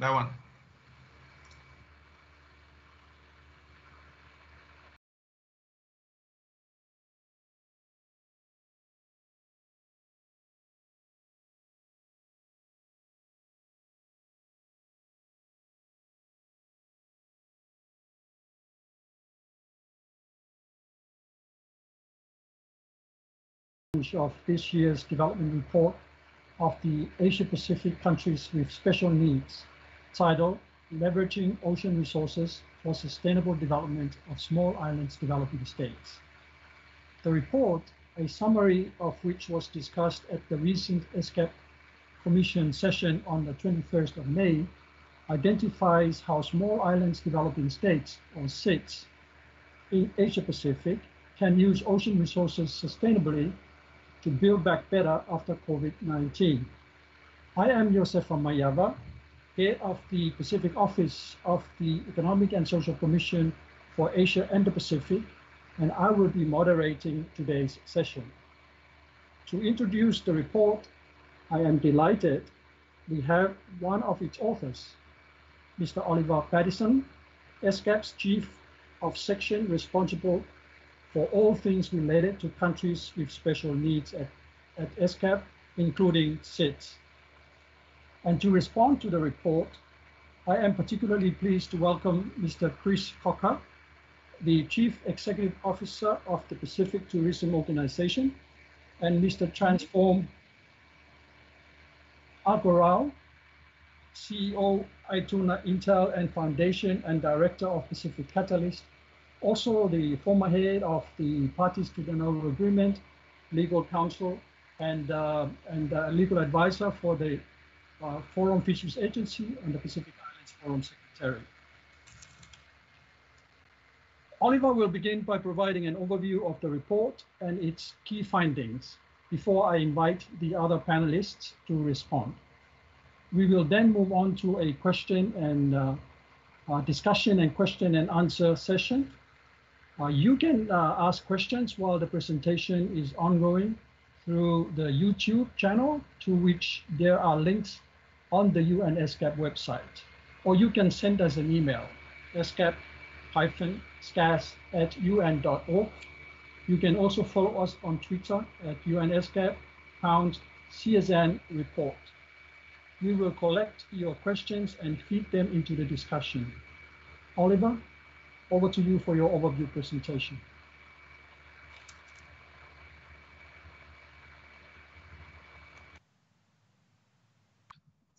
That one. of this year's development report of the Asia Pacific countries with special needs, titled Leveraging Ocean Resources for Sustainable Development of Small Islands Developing States. The report, a summary of which was discussed at the recent ESCAP Commission session on the 21st of May, identifies how small islands developing states, or SIDS, in Asia Pacific can use ocean resources sustainably to build back better after COVID-19. I am Joseph Maiava, head of the Pacific Office of the Economic and Social Commission for Asia and the Pacific, and I will be moderating today's session. To introduce the report, I am delighted we have one of its authors, Mr. Oliver Pattison, ESCAP's Chief of Section responsible for all things related to countries with special needs at, at ESCAP, including SIDS. And to respond to the report, I am particularly pleased to welcome Mr. Chris Cocker, the Chief Executive Officer of the Pacific Tourism Organization, and Mr. Transform Aqorau, CEO, Ituna Intel and Foundation and Director of Pacific Catalyst, also the former head of the parties to the Nauru Agreement, legal counsel, and, uh, and uh, legal advisor for the uh, Forum Fisheries Agency and the Pacific Islands Forum Secretary. Oliver will begin by providing an overview of the report and its key findings before I invite the other panelists to respond. We will then move on to a question and uh, uh, discussion and question and answer session uh, you can uh, ask questions while the presentation is ongoing through the YouTube channel to which there are links on the UNESCAP website. Or you can send us an email, escap-scas at un.org. You can also follow us on Twitter at UNESCAP, pound CSN report. We will collect your questions and feed them into the discussion. Oliver? Over to you for your overview presentation.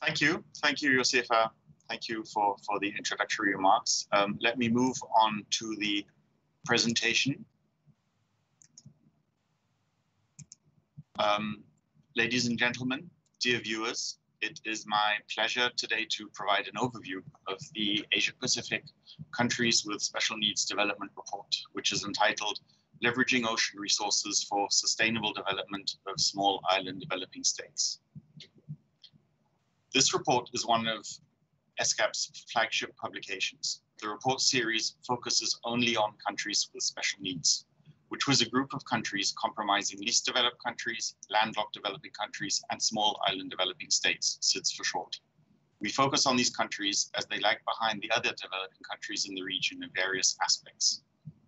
Thank you. Thank you, Josefa. Thank you for, for the introductory remarks. Um, let me move on to the presentation. Um, ladies and gentlemen, dear viewers, it is my pleasure today to provide an overview of the Asia Pacific Countries with Special Needs Development Report, which is entitled Leveraging Ocean Resources for Sustainable Development of Small Island Developing States. This report is one of ESCAP's flagship publications. The report series focuses only on countries with special needs which was a group of countries comprising least developed countries, landlocked developing countries, and small island developing states, SIDS for short. We focus on these countries as they lag behind the other developing countries in the region in various aspects.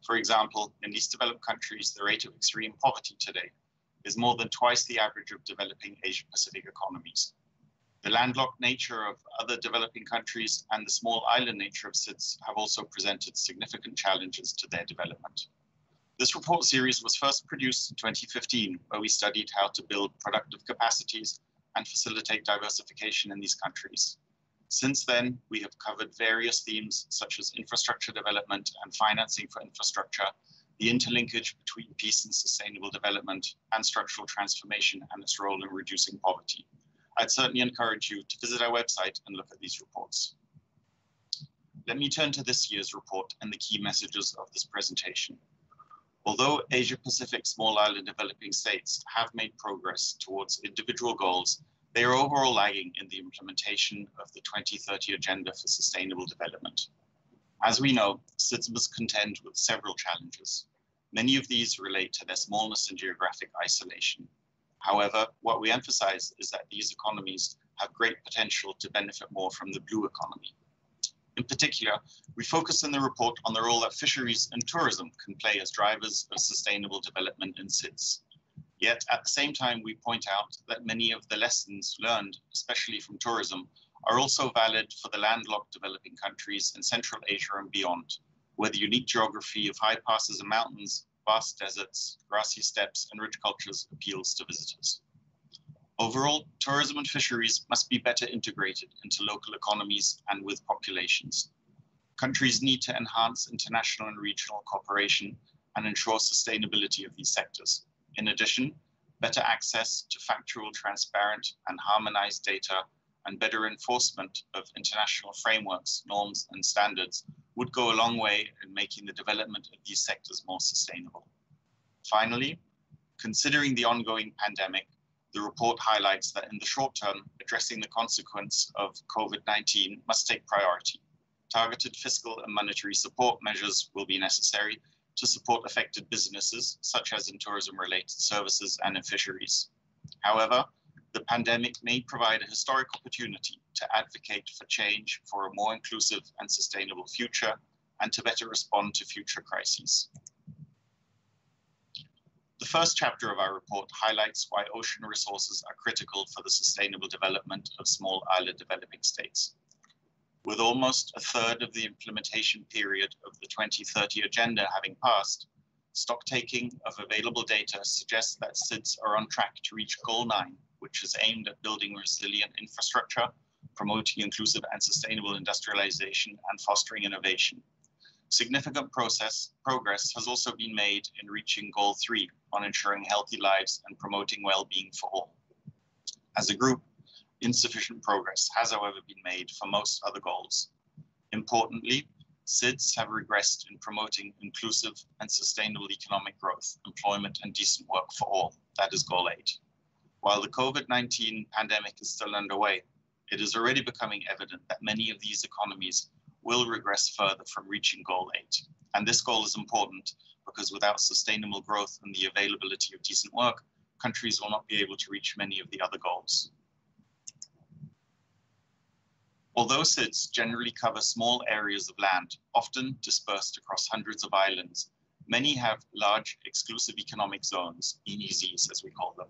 For example, in least developed countries, the rate of extreme poverty today is more than twice the average of developing Asia Pacific economies. The landlocked nature of other developing countries and the small island nature of SIDS have also presented significant challenges to their development. This report series was first produced in 2015, where we studied how to build productive capacities and facilitate diversification in these countries. Since then, we have covered various themes such as infrastructure development and financing for infrastructure, the interlinkage between peace and sustainable development, and structural transformation and its role in reducing poverty. I'd certainly encourage you to visit our website and look at these reports. Let me turn to this year's report and the key messages of this presentation. Although Asia Pacific small island developing states have made progress towards individual goals, they are overall lagging in the implementation of the 2030 Agenda for Sustainable Development. As we know, must contend with several challenges. Many of these relate to their smallness and geographic isolation. However, what we emphasize is that these economies have great potential to benefit more from the blue economy. In particular, we focus in the report on the role that fisheries and tourism can play as drivers of sustainable development in SIDS. Yet at the same time, we point out that many of the lessons learned, especially from tourism, are also valid for the landlocked developing countries in Central Asia and beyond, where the unique geography of high passes and mountains, vast deserts, grassy steppes, and rich cultures appeals to visitors. Overall, tourism and fisheries must be better integrated into local economies and with populations. Countries need to enhance international and regional cooperation and ensure sustainability of these sectors. In addition, better access to factual, transparent, and harmonized data and better enforcement of international frameworks, norms, and standards would go a long way in making the development of these sectors more sustainable. Finally, considering the ongoing pandemic, the report highlights that in the short term, addressing the consequence of COVID-19 must take priority. Targeted fiscal and monetary support measures will be necessary to support affected businesses, such as in tourism-related services and in fisheries. However, the pandemic may provide a historic opportunity to advocate for change for a more inclusive and sustainable future and to better respond to future crises. The first chapter of our report highlights why ocean resources are critical for the sustainable development of small island developing states. With almost a third of the implementation period of the 2030 agenda having passed, stocktaking of available data suggests that SIDS are on track to reach Goal 9, which is aimed at building resilient infrastructure, promoting inclusive and sustainable industrialization, and fostering innovation. Significant process, progress has also been made in reaching goal three on ensuring healthy lives and promoting well-being for all. As a group, insufficient progress has, however, been made for most other goals. Importantly, SIDS have regressed in promoting inclusive and sustainable economic growth, employment, and decent work for all. That is goal eight. While the COVID-19 pandemic is still underway, it is already becoming evident that many of these economies will regress further from reaching goal eight. And this goal is important because without sustainable growth and the availability of decent work, countries will not be able to reach many of the other goals. Although SIDS generally cover small areas of land, often dispersed across hundreds of islands, many have large exclusive economic zones, EEZs as we call them,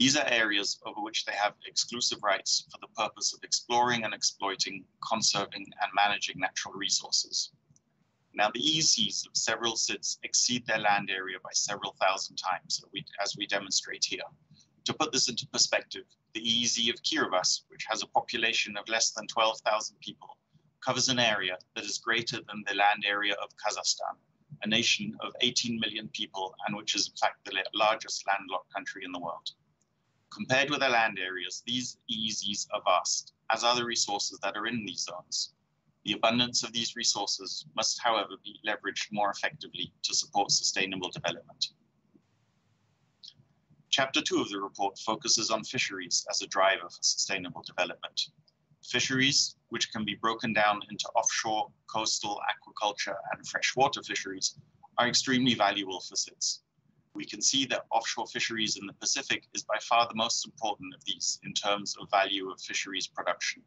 these are areas over which they have exclusive rights for the purpose of exploring and exploiting, conserving and managing natural resources. Now the EEZs of several SIDS exceed their land area by several thousand times, as we demonstrate here. To put this into perspective, the EEZ of Kiribati, which has a population of less than 12,000 people, covers an area that is greater than the land area of Kazakhstan, a nation of 18 million people and which is in fact the largest landlocked country in the world. Compared with their land areas, these EEZs are vast, as are the resources that are in these zones. The abundance of these resources must, however, be leveraged more effectively to support sustainable development. Chapter two of the report focuses on fisheries as a driver for sustainable development. Fisheries, which can be broken down into offshore, coastal, aquaculture, and freshwater fisheries, are extremely valuable for SIDS we can see that offshore fisheries in the Pacific is by far the most important of these in terms of value of fisheries production.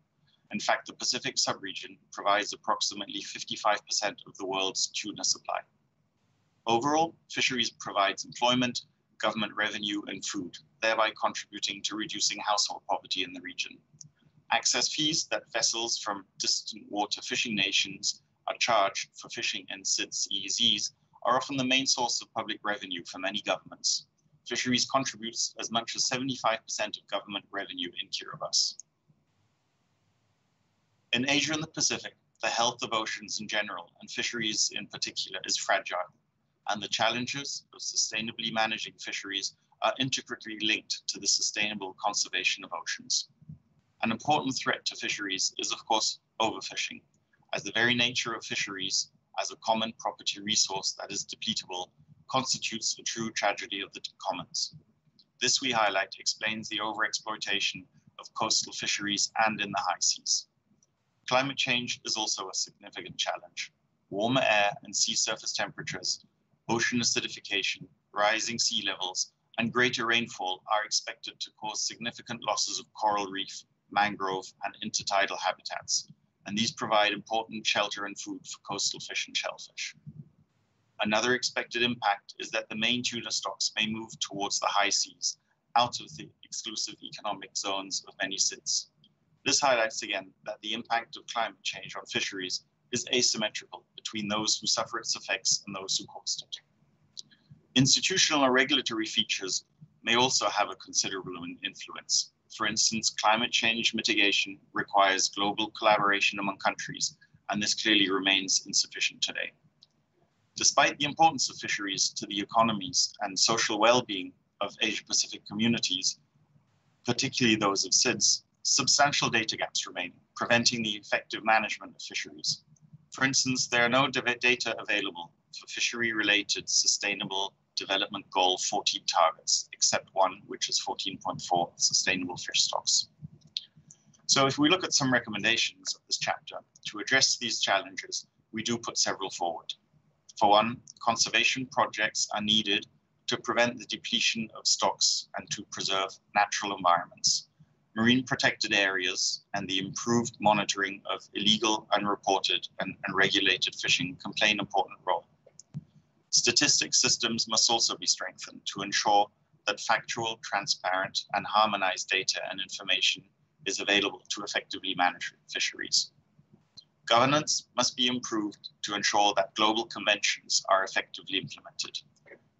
In fact, the Pacific subregion provides approximately 55% of the world's tuna supply. Overall, fisheries provides employment, government revenue, and food, thereby contributing to reducing household poverty in the region. Access fees that vessels from distant water fishing nations are charged for fishing in SIDS EEZs are often the main source of public revenue for many governments. Fisheries contributes as much as 75% of government revenue in Kiribati. In Asia and the Pacific, the health of oceans in general and fisheries in particular is fragile, and the challenges of sustainably managing fisheries are intricately linked to the sustainable conservation of oceans. An important threat to fisheries is, of course, overfishing, as the very nature of fisheries as a common property resource that is depletable constitutes a true tragedy of the commons. This we highlight explains the overexploitation of coastal fisheries and in the high seas. Climate change is also a significant challenge. Warmer air and sea surface temperatures, ocean acidification, rising sea levels, and greater rainfall are expected to cause significant losses of coral reef, mangrove, and intertidal habitats, and these provide important shelter and food for coastal fish and shellfish. Another expected impact is that the main tuna stocks may move towards the high seas, out of the exclusive economic zones of many SIDS. This highlights again that the impact of climate change on fisheries is asymmetrical between those who suffer its effects and those who caused it. Institutional or regulatory features may also have a considerable influence. For instance, climate change mitigation requires global collaboration among countries, and this clearly remains insufficient today. Despite the importance of fisheries to the economies and social well-being of Asia-Pacific communities, particularly those of SIDS, substantial data gaps remain, preventing the effective management of fisheries. For instance, there are no data available for fishery-related sustainable development goal 14 targets, except one, which is 14.4, sustainable fish stocks. So if we look at some recommendations of this chapter to address these challenges, we do put several forward. For one, conservation projects are needed to prevent the depletion of stocks and to preserve natural environments. Marine protected areas and the improved monitoring of illegal, unreported, and unregulated fishing can play an important role. Statistics systems must also be strengthened to ensure that factual, transparent, and harmonized data and information is available to effectively manage fisheries. Governance must be improved to ensure that global conventions are effectively implemented.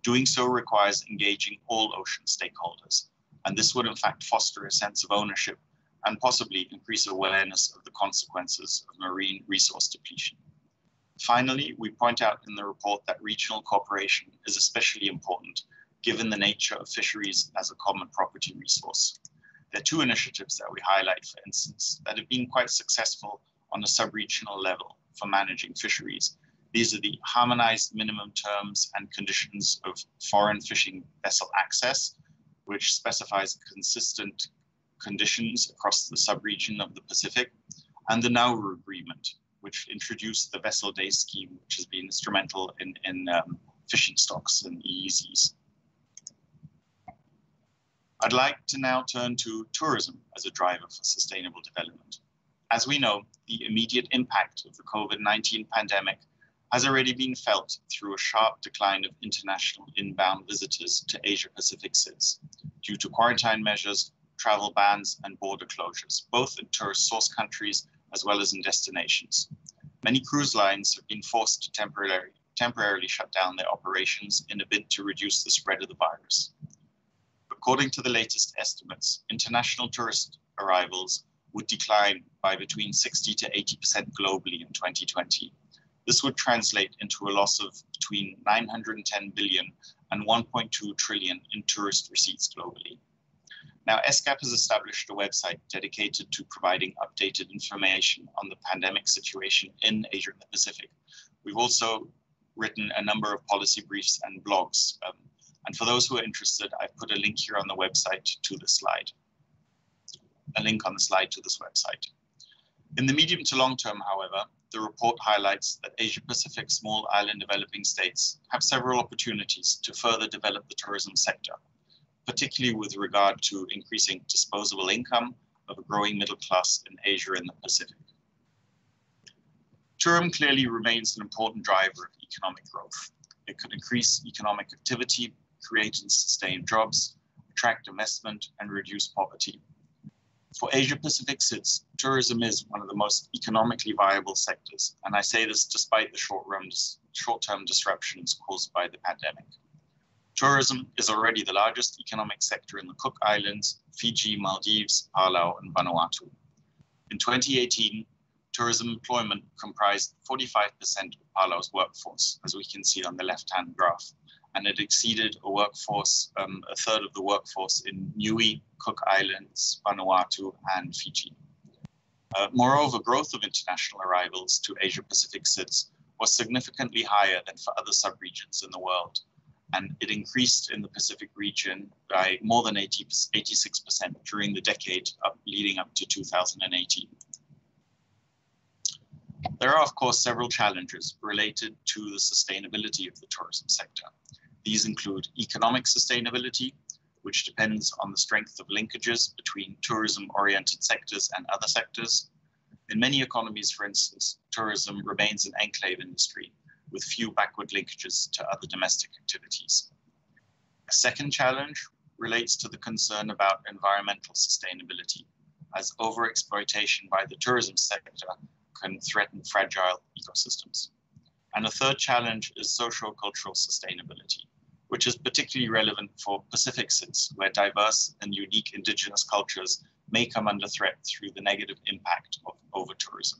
Doing so requires engaging all ocean stakeholders, and this would in fact foster a sense of ownership and possibly increase awareness of the consequences of marine resource depletion. Finally, we point out in the report that regional cooperation is especially important given the nature of fisheries as a common property resource. There are two initiatives that we highlight, for instance, that have been quite successful on a sub-regional level for managing fisheries. These are the harmonized minimum terms and conditions of foreign fishing vessel access, which specifies consistent conditions across the sub-region of the Pacific, and the Nauru Agreement, which introduced the vessel day scheme, which has been instrumental in, in um, fishing stocks and EEZs. I'd like to now turn to tourism as a driver for sustainable development. As we know, the immediate impact of the COVID-19 pandemic has already been felt through a sharp decline of international inbound visitors to Asia Pacific SIDS due to quarantine measures, travel bans, and border closures, both in tourist source countries as well as in destinations. Many cruise lines have been forced to temporarily, temporarily shut down their operations in a bid to reduce the spread of the virus. According to the latest estimates, international tourist arrivals would decline by between 60 to 80% globally in 2020. This would translate into a loss of between 910 billion and 1.2 trillion in tourist receipts globally. Now, ESCAP has established a website dedicated to providing updated information on the pandemic situation in Asia and the Pacific. We've also written a number of policy briefs and blogs. Um, and for those who are interested, I've put a link here on the website to the slide a link on the slide to this website. In the medium to long term, however, the report highlights that Asia Pacific small island developing states have several opportunities to further develop the tourism sector, particularly with regard to increasing disposable income of a growing middle class in Asia and the Pacific. Tourism clearly remains an important driver of economic growth. It could increase economic activity, create and sustain jobs, attract investment, and reduce poverty for Asia Pacific SIDS, tourism is one of the most economically viable sectors. And I say this despite the short-term short disruptions caused by the pandemic. Tourism is already the largest economic sector in the Cook Islands, Fiji, Maldives, Palau, and Vanuatu. In 2018, tourism employment comprised 45% of Palau's workforce, as we can see on the left-hand graph and it exceeded a workforce, um, a third of the workforce in Niue, Cook Islands, Vanuatu, and Fiji. Uh, moreover, growth of international arrivals to Asia Pacific SIDS was significantly higher than for other subregions in the world, and it increased in the Pacific region by more than 80, 86% during the decade up, leading up to 2018. There are, of course, several challenges related to the sustainability of the tourism sector. These include economic sustainability, which depends on the strength of linkages between tourism-oriented sectors and other sectors. In many economies, for instance, tourism remains an enclave industry with few backward linkages to other domestic activities. A second challenge relates to the concern about environmental sustainability, as overexploitation by the tourism sector can threaten fragile ecosystems. And a third challenge is socio-cultural sustainability, which is particularly relevant for Pacific SIDS, where diverse and unique indigenous cultures may come under threat through the negative impact of over-tourism.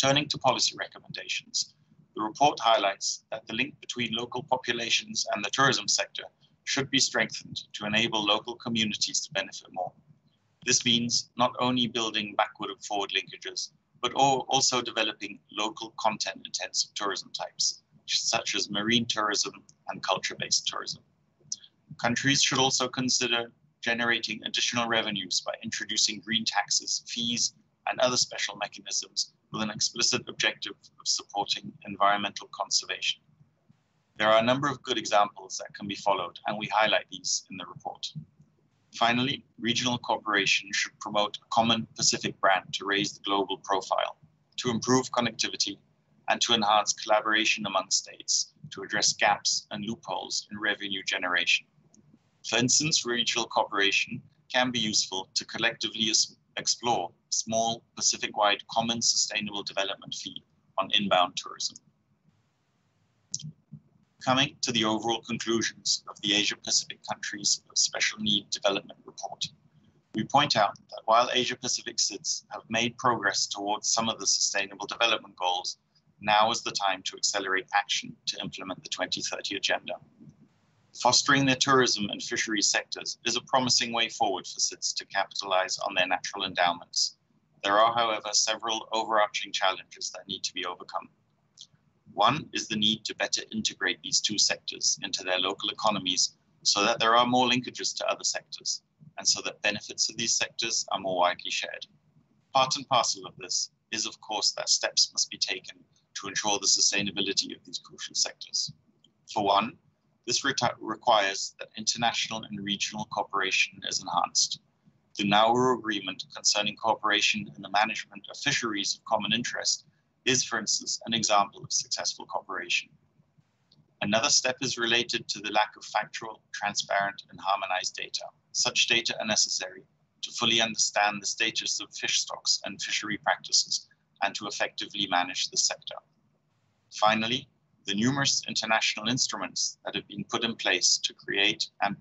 Turning to policy recommendations, the report highlights that the link between local populations and the tourism sector should be strengthened to enable local communities to benefit more. This means not only building backward and forward linkages, but also developing local content intensive tourism types, such as marine tourism and culture-based tourism. Countries should also consider generating additional revenues by introducing green taxes, fees, and other special mechanisms with an explicit objective of supporting environmental conservation. There are a number of good examples that can be followed, and we highlight these in the report. Finally, regional cooperation should promote a common Pacific brand to raise the global profile, to improve connectivity, and to enhance collaboration among states to address gaps and loopholes in revenue generation. For instance, regional cooperation can be useful to collectively explore small Pacific-wide common sustainable development fee on inbound tourism. Coming to the overall conclusions of the Asia Pacific countries of special need development report, we point out that while Asia Pacific SIDS have made progress towards some of the sustainable development goals, now is the time to accelerate action to implement the 2030 agenda. Fostering their tourism and fisheries sectors is a promising way forward for SIDS to capitalize on their natural endowments. There are, however, several overarching challenges that need to be overcome. One is the need to better integrate these two sectors into their local economies so that there are more linkages to other sectors and so that benefits of these sectors are more widely shared. Part and parcel of this is, of course, that steps must be taken to ensure the sustainability of these crucial sectors. For one, this re requires that international and regional cooperation is enhanced. The Nauru Agreement concerning cooperation in the management of fisheries of common interest is, for instance, an example of successful cooperation. Another step is related to the lack of factual, transparent, and harmonized data. Such data are necessary to fully understand the status of fish stocks and fishery practices and to effectively manage the sector. Finally, the numerous international instruments that have been put in place to create amb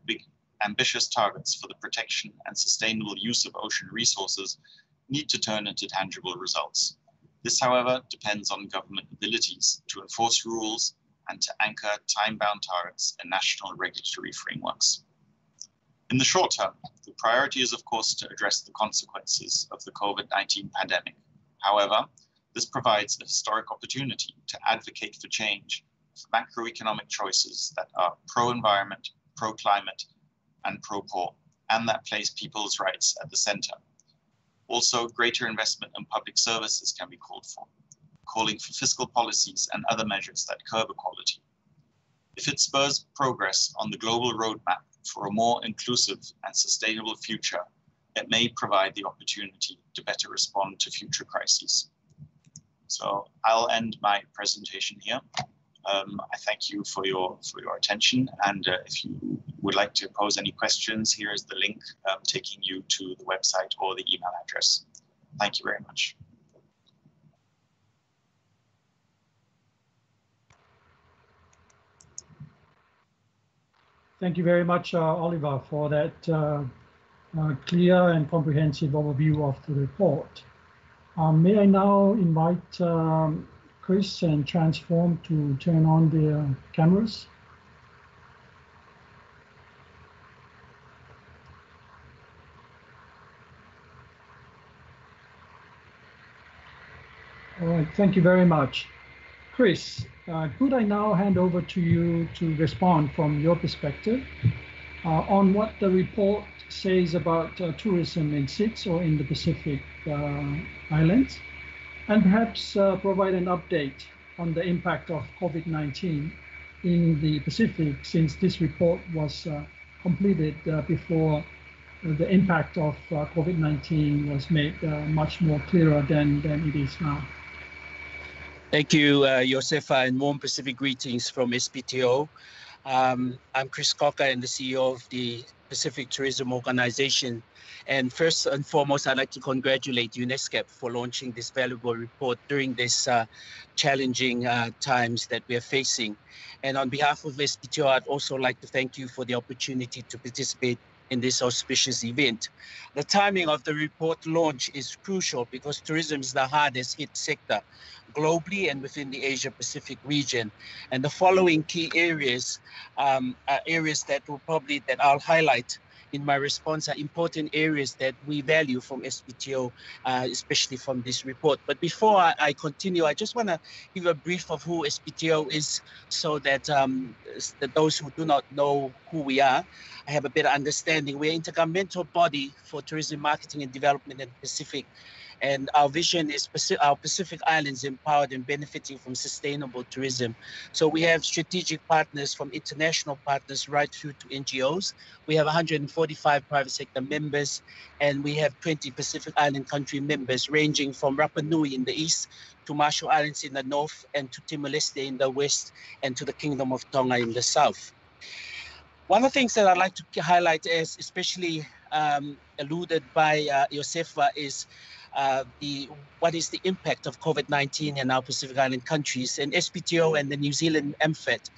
ambitious targets for the protection and sustainable use of ocean resources need to turn into tangible results. This, however, depends on government abilities to enforce rules and to anchor time-bound targets in national regulatory frameworks. In the short term, the priority is, of course, to address the consequences of the COVID-19 pandemic. However, this provides a historic opportunity to advocate for change for macroeconomic choices that are pro-environment, pro-climate, and pro-poor, and that place people's rights at the center. Also, greater investment in public services can be called for, calling for fiscal policies and other measures that curb equality. If it spurs progress on the global roadmap for a more inclusive and sustainable future, it may provide the opportunity to better respond to future crises. So I'll end my presentation here. Um, I thank you for your for your attention, and uh, if you would like to pose any questions, here is the link um, taking you to the website or the email address. Thank you very much. Thank you very much, uh, Oliver, for that uh, uh clear and comprehensive overview of the report. Um, may I now invite um, Chris and Transform to turn on their cameras? All right, thank you very much. Chris, uh, could I now hand over to you to respond from your perspective on what the report says about uh, tourism in SIDS or in the Pacific uh, Islands, and perhaps uh, provide an update on the impact of COVID-19 in the Pacific since this report was uh, completed uh, before the impact of uh, COVID-19 was made uh, much more clearer than, than it is now. Thank you, uh, Josefa, and warm Pacific greetings from SPTO. Um, I'm Chris Cocker and the CEO of the Pacific Tourism Organization. And first and foremost, I'd like to congratulate UNESCO for launching this valuable report during these uh, challenging uh, times that we are facing. And on behalf of SPTO, I'd also like to thank you for the opportunity to participate in this auspicious event. The timing of the report launch is crucial because tourism is the hardest hit sector globally and within the Asia Pacific region. And the following key areas um, are areas that will probably that I'll highlight in my response are important areas that we value from SPTO, uh, especially from this report. But before I, I continue, I just want to give a brief of who SPTO is so that, um, that those who do not know who we are, I have a better understanding. We're an intergovernmental body for tourism marketing and development in the Pacific and our vision is our Pacific Islands empowered and benefiting from sustainable tourism. So we have strategic partners from international partners right through to NGOs. We have 145 private sector members, and we have 20 Pacific Island country members, ranging from Rapa Nui in the east to Marshall Islands in the north, and to Timor-Leste in the west, and to the Kingdom of Tonga in the south. One of the things that I'd like to highlight is especially um, alluded by uh, Josefa is uh, the what is the impact of COVID-19 in our Pacific Island countries. And SPTO and the New Zealand MFAT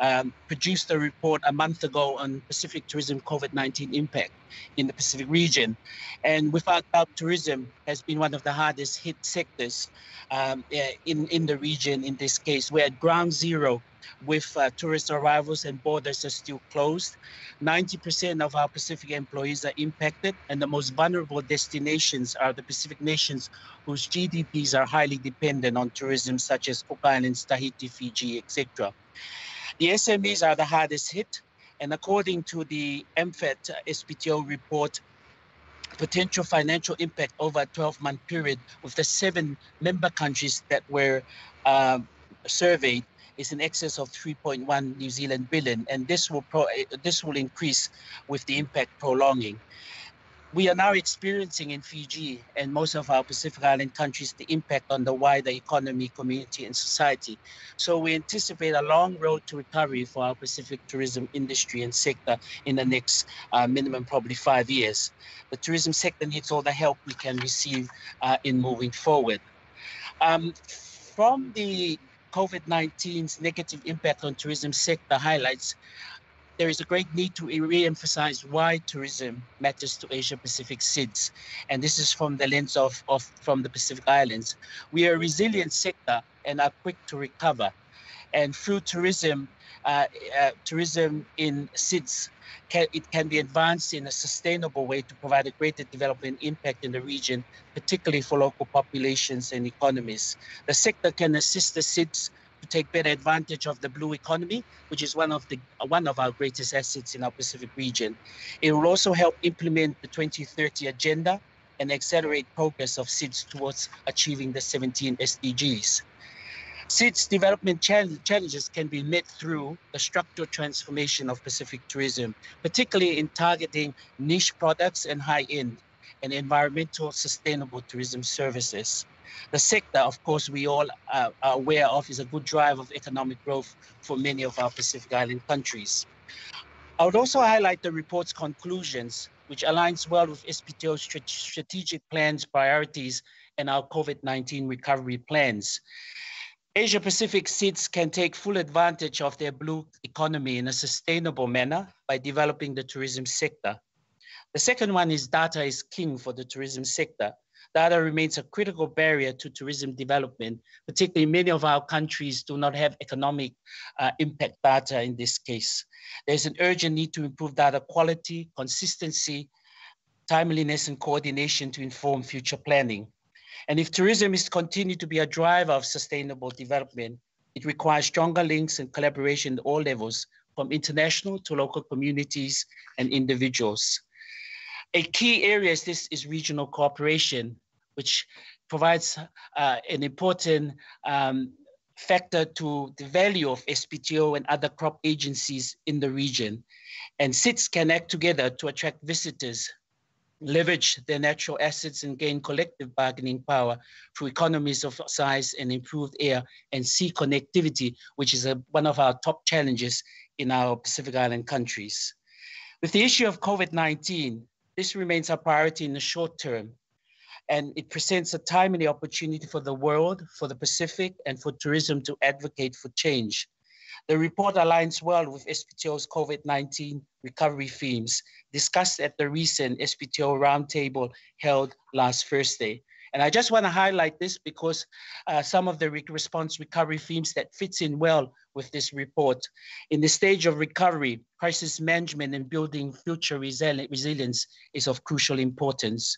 um, produced a report a month ago on Pacific tourism COVID-19 impact in the Pacific region. And without doubt, tourism has been one of the hardest hit sectors um, in, in the region in this case. We're at ground zero with uh, tourist arrivals and borders are still closed. 90% of our Pacific employees are impacted, and the most vulnerable destinations are the Pacific nations whose GDPs are highly dependent on tourism, such as Cook Islands, Tahiti, Fiji, etc. The SMEs are the hardest hit, and according to the MFAT SPTO report, potential financial impact over a 12-month period with the seven member countries that were uh, surveyed is in excess of 3.1 New Zealand billion, and this will pro- this will increase with the impact prolonging. We are now experiencing in Fiji and most of our Pacific Island countries the impact on the wider economy, community, and society. So we anticipate a long road to recovery for our Pacific tourism industry and sector in the next uh, minimum probably five years. The tourism sector needs all the help we can receive uh, in moving forward. Um, from the COVID-19's negative impact on tourism sector highlights there is a great need to re-emphasize why tourism matters to Asia Pacific SIDS. And this is from the lens of, of from the Pacific Islands. We are a resilient sector and are quick to recover. And through tourism, uh, uh, tourism in SIDS, can, it can be advanced in a sustainable way to provide a greater development impact in the region, particularly for local populations and economies. The sector can assist the SIDS to take better advantage of the blue economy, which is one of the one of our greatest assets in our Pacific region. It will also help implement the 2030 agenda and accelerate progress of SIDS towards achieving the 17 SDGs. SIDS development challenges can be met through the structural transformation of Pacific tourism, particularly in targeting niche products and high-end and environmental sustainable tourism services. The sector, of course, we all are aware of is a good driver of economic growth for many of our Pacific Island countries. I would also highlight the report's conclusions, which aligns well with SPTO's strategic plans, priorities, and our COVID-19 recovery plans. Asia Pacific SIDS can take full advantage of their blue economy in a sustainable manner by developing the tourism sector. The second one is data is king for the tourism sector. Data remains a critical barrier to tourism development, particularly many of our countries do not have economic uh, impact data in this case. There's an urgent need to improve data quality, consistency, timeliness, and coordination to inform future planning. And if tourism is to continue to be a driver of sustainable development, it requires stronger links and collaboration at all levels, from international to local communities and individuals. A key area is this is regional cooperation, which provides uh, an important um, factor to the value of SPTO and other CROP agencies in the region. And SIDS can act together to attract visitors, leverage their natural assets and gain collective bargaining power through economies of size and improved air and sea connectivity, which is a, one of our top challenges in our Pacific Island countries. With the issue of COVID-19, this remains our priority in the short term, and it presents a timely opportunity for the world, for the Pacific, and for tourism to advocate for change. The report aligns well with SPTO's COVID-19 recovery themes discussed at the recent SPTO roundtable held last Thursday. And I just want to highlight this because uh, some of the re response recovery themes that fits in well with this report. In the stage of recovery, crisis management and building future resili resilience is of crucial importance.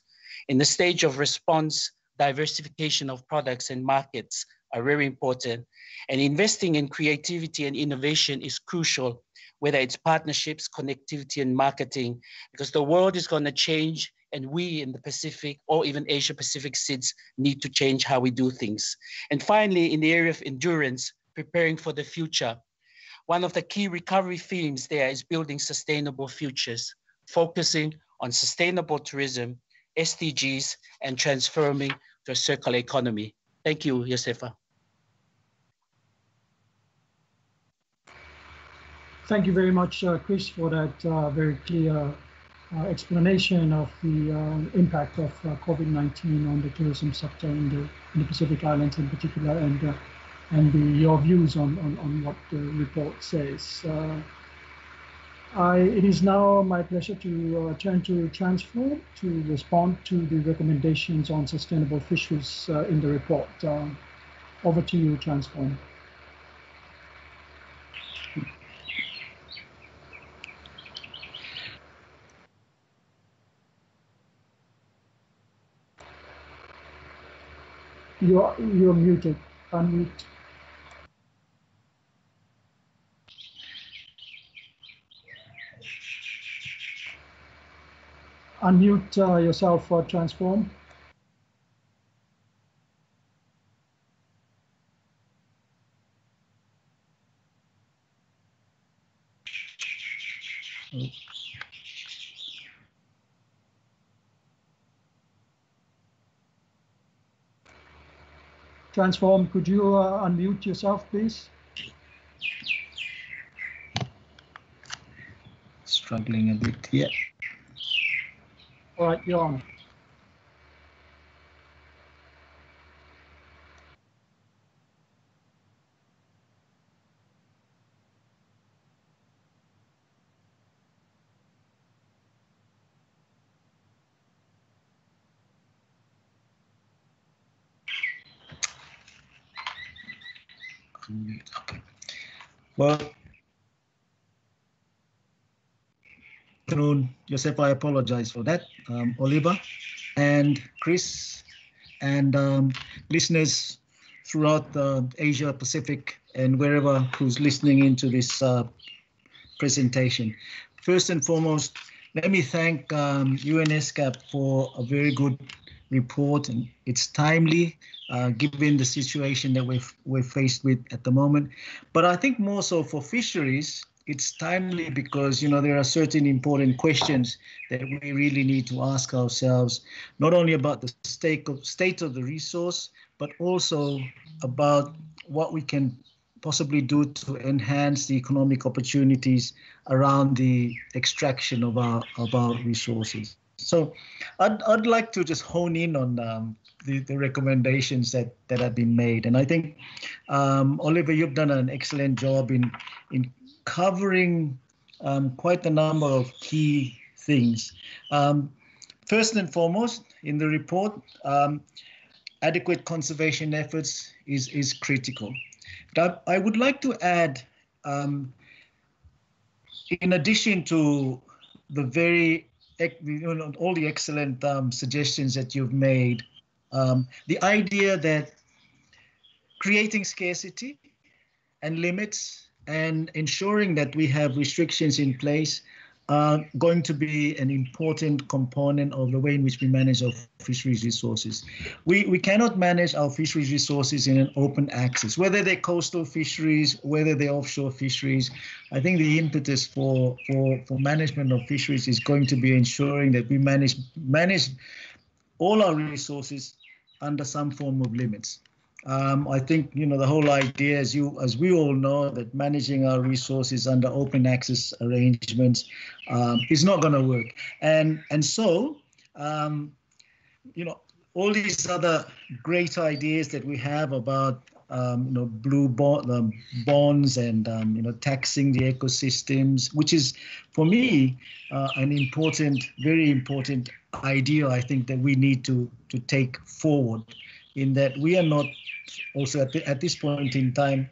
In the stage of response, diversification of products and markets are very important. And investing in creativity and innovation is crucial, whether it's partnerships, connectivity, and marketing, because the world is going to change and we in the Pacific or even Asia Pacific SIDS need to change how we do things. And finally, in the area of endurance, preparing for the future. One of the key recovery themes there is building sustainable futures, focusing on sustainable tourism, SDGs, and transforming to a circular economy. Thank you, Josefa. Thank you very much, uh, Chris, for that uh, very clear explanation of the uh, impact of uh, COVID-19 on the tourism sector in the, in the Pacific Islands in particular, and uh, and the, your views on, on, on what the report says. Uh, I, it is now my pleasure to uh, turn to Transform to respond to the recommendations on sustainable fisheries uh, in the report. Uh, over to you, Transform. You're, you're muted. Unmute. unmute uh, yourself for transform. Transform, could you uh, unmute yourself, please? Struggling a bit here. All right, you're on. Well, afternoon. I apologize for that. Um, Oliver and Chris and um, listeners throughout the Asia Pacific and wherever who's listening into this uh, presentation. First and foremost, let me thank um, UNESCAP for a very good report and it's timely uh, given the situation that we've, we're faced with at the moment. But I think more so for fisheries, it's timely because you know there are certain important questions that we really need to ask ourselves not only about the state of state of the resource but also about what we can possibly do to enhance the economic opportunities around the extraction of our of our resources so i'd, I'd like to just hone in on um, the, the recommendations that that have been made and i think um, oliver you've done an excellent job in in covering um, quite a number of key things. Um, first and foremost, in the report, um, adequate conservation efforts is, is critical. But I, I would like to add, um, in addition to the very, all the excellent um, suggestions that you've made, um, the idea that creating scarcity and limits and ensuring that we have restrictions in place going to be an important component of the way in which we manage our fisheries resources. We, we cannot manage our fisheries resources in an open access, whether they're coastal fisheries, whether they're offshore fisheries. I think the impetus for, for, for management of fisheries is going to be ensuring that we manage, manage all our resources under some form of limits. Um, I think you know the whole idea, as you as we all know, that managing our resources under open access arrangements um, is not going to work, and and so um, you know all these other great ideas that we have about um, you know blue bond, um, bonds and um, you know taxing the ecosystems, which is for me uh, an important, very important idea. I think that we need to to take forward in that we are not also at, the, at this point in time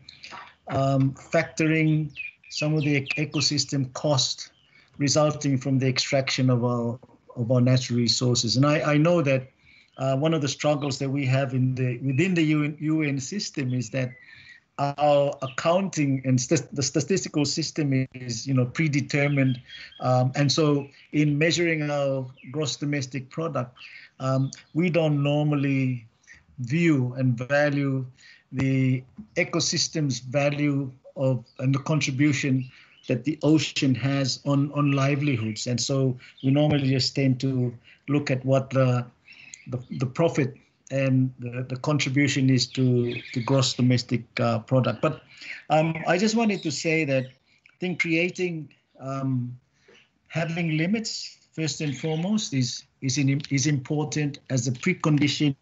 um, factoring some of the ecosystem cost resulting from the extraction of our of our natural resources. And I, I know that uh, one of the struggles that we have in the within the UN, UN system is that our accounting and st- the statistical system is you know predetermined um, and so in measuring our gross domestic product um, we don't normally view and value the ecosystem's value of and the contribution that the ocean has on on livelihoods. And so we normally just tend to look at what the the, the profit and the, the contribution is to the gross domestic uh, product. But um, i just wanted to say that i think creating um, having limits first and foremost is is in, is important as a precondition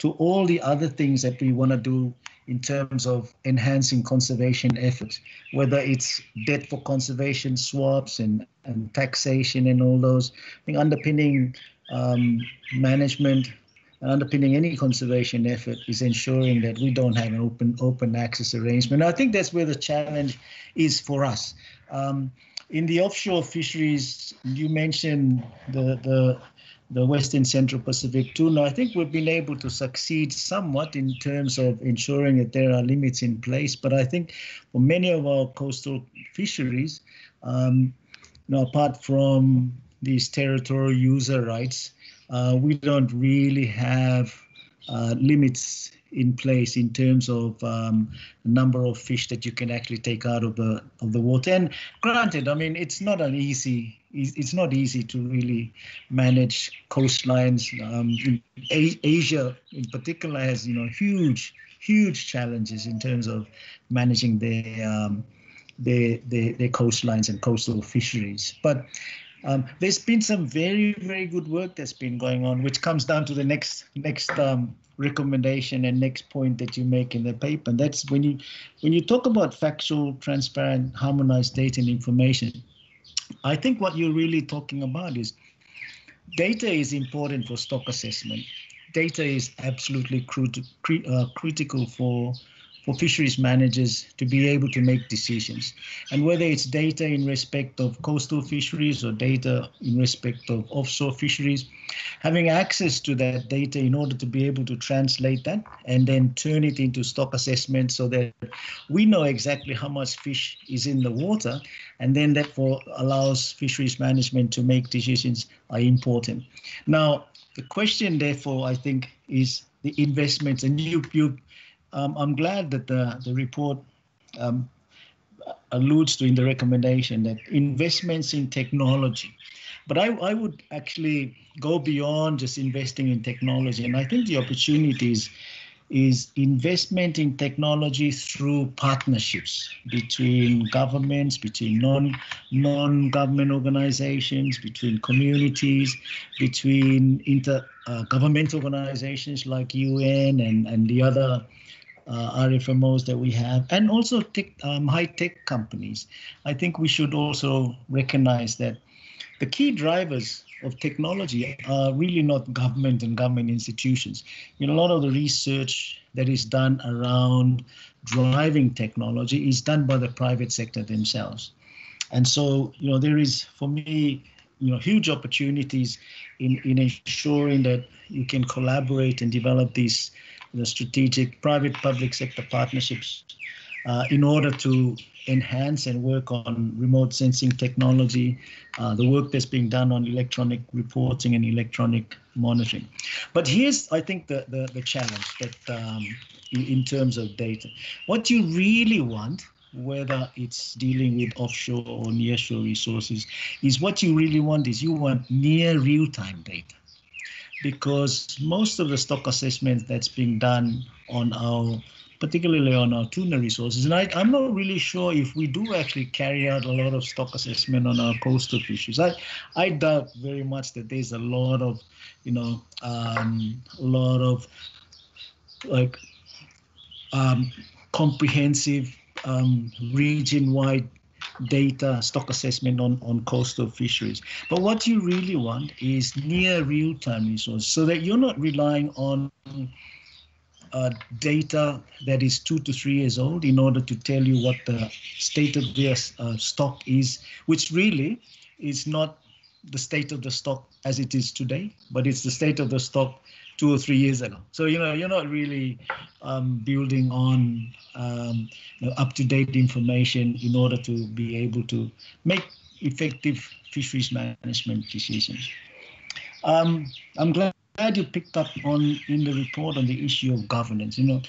to all the other things that we want to do in terms of enhancing conservation efforts, whether it's debt for conservation swaps and, and taxation and all those. I think underpinning um, management and underpinning any conservation effort is ensuring that we don't have an open open access arrangement. I think that's where the challenge is for us. Um, in the offshore fisheries, you mentioned the the the Western Central Pacific too. Now, I think we've been able to succeed somewhat in terms of ensuring that there are limits in place. But I think for many of our coastal fisheries, um, you know, apart from these territorial user rights, uh, we don't really have uh, limits in place in terms of um, number of fish that you can actually take out of the of the water. And granted, I mean it's not an easy it's not easy to really manage coastlines. Um, Asia, in particular, has you know huge huge challenges in terms of managing their um, their, their, their coastlines and coastal fisheries. But um, there's been some very, very good work that's been going on, which comes down to the next next um, recommendation and next point that you make in the paper. And that's when you when you talk about factual, transparent, harmonized data and information. I think what you're really talking about is data is important for stock assessment. Data is absolutely crit- uh, critical for for fisheries managers to be able to make decisions. And whether it's data in respect of coastal fisheries or data in respect of offshore fisheries, having access to that data in order to be able to translate that and then turn it into stock assessment so that we know exactly how much fish is in the water and then therefore allows fisheries management to make decisions are important. Now, the question therefore, I think, is the investments and you, you um, I'm glad that the, the report um, alludes to in the recommendation that investments in technology. But I, I would actually go beyond just investing in technology. And I think the opportunities is investment in technology through partnerships between governments, between non non government organizations, between communities, between inter uh, government organizations like UN and, and the other uh, RFMOs that we have, and also tech, um, high tech companies. I think we should also recognize that the key drivers of technology are really not government and government institutions. You know, a lot of the research that is done around driving technology is done by the private sector themselves. And so, you know, there is, for me, you know, huge opportunities in, in ensuring that you can collaborate and develop these the strategic private public sector partnerships uh, in order to enhance and work on remote sensing technology, uh, the work that's being done on electronic reporting and electronic monitoring. But here's, I think, the, the, the challenge that um, in, in terms of data. What you really want whether it's dealing with offshore or nearshore resources, is what you really want is you want near real-time data. Because most of the stock assessment that's being done on our particularly on our tuna resources. And I, am not really sure if we do actually carry out a lot of stock assessment on our coastal fisheries. I, I doubt very much that there's a lot of, you know, um, a lot of like um, comprehensive um, region-wide data stock assessment on, on coastal fisheries. But what you really want is near real-time resource so that you're not relying on uh, data that is two to three years old in order to tell you what the state of their uh, stock is, which really is not the state of the stock as it is today, but it's the state of the stock two or three years ago. So you know you're not really um, building on um, you know, up-to-date information in order to be able to make effective fisheries management decisions. Um, I'm glad glad you picked up on in the report on the issue of governance. You know,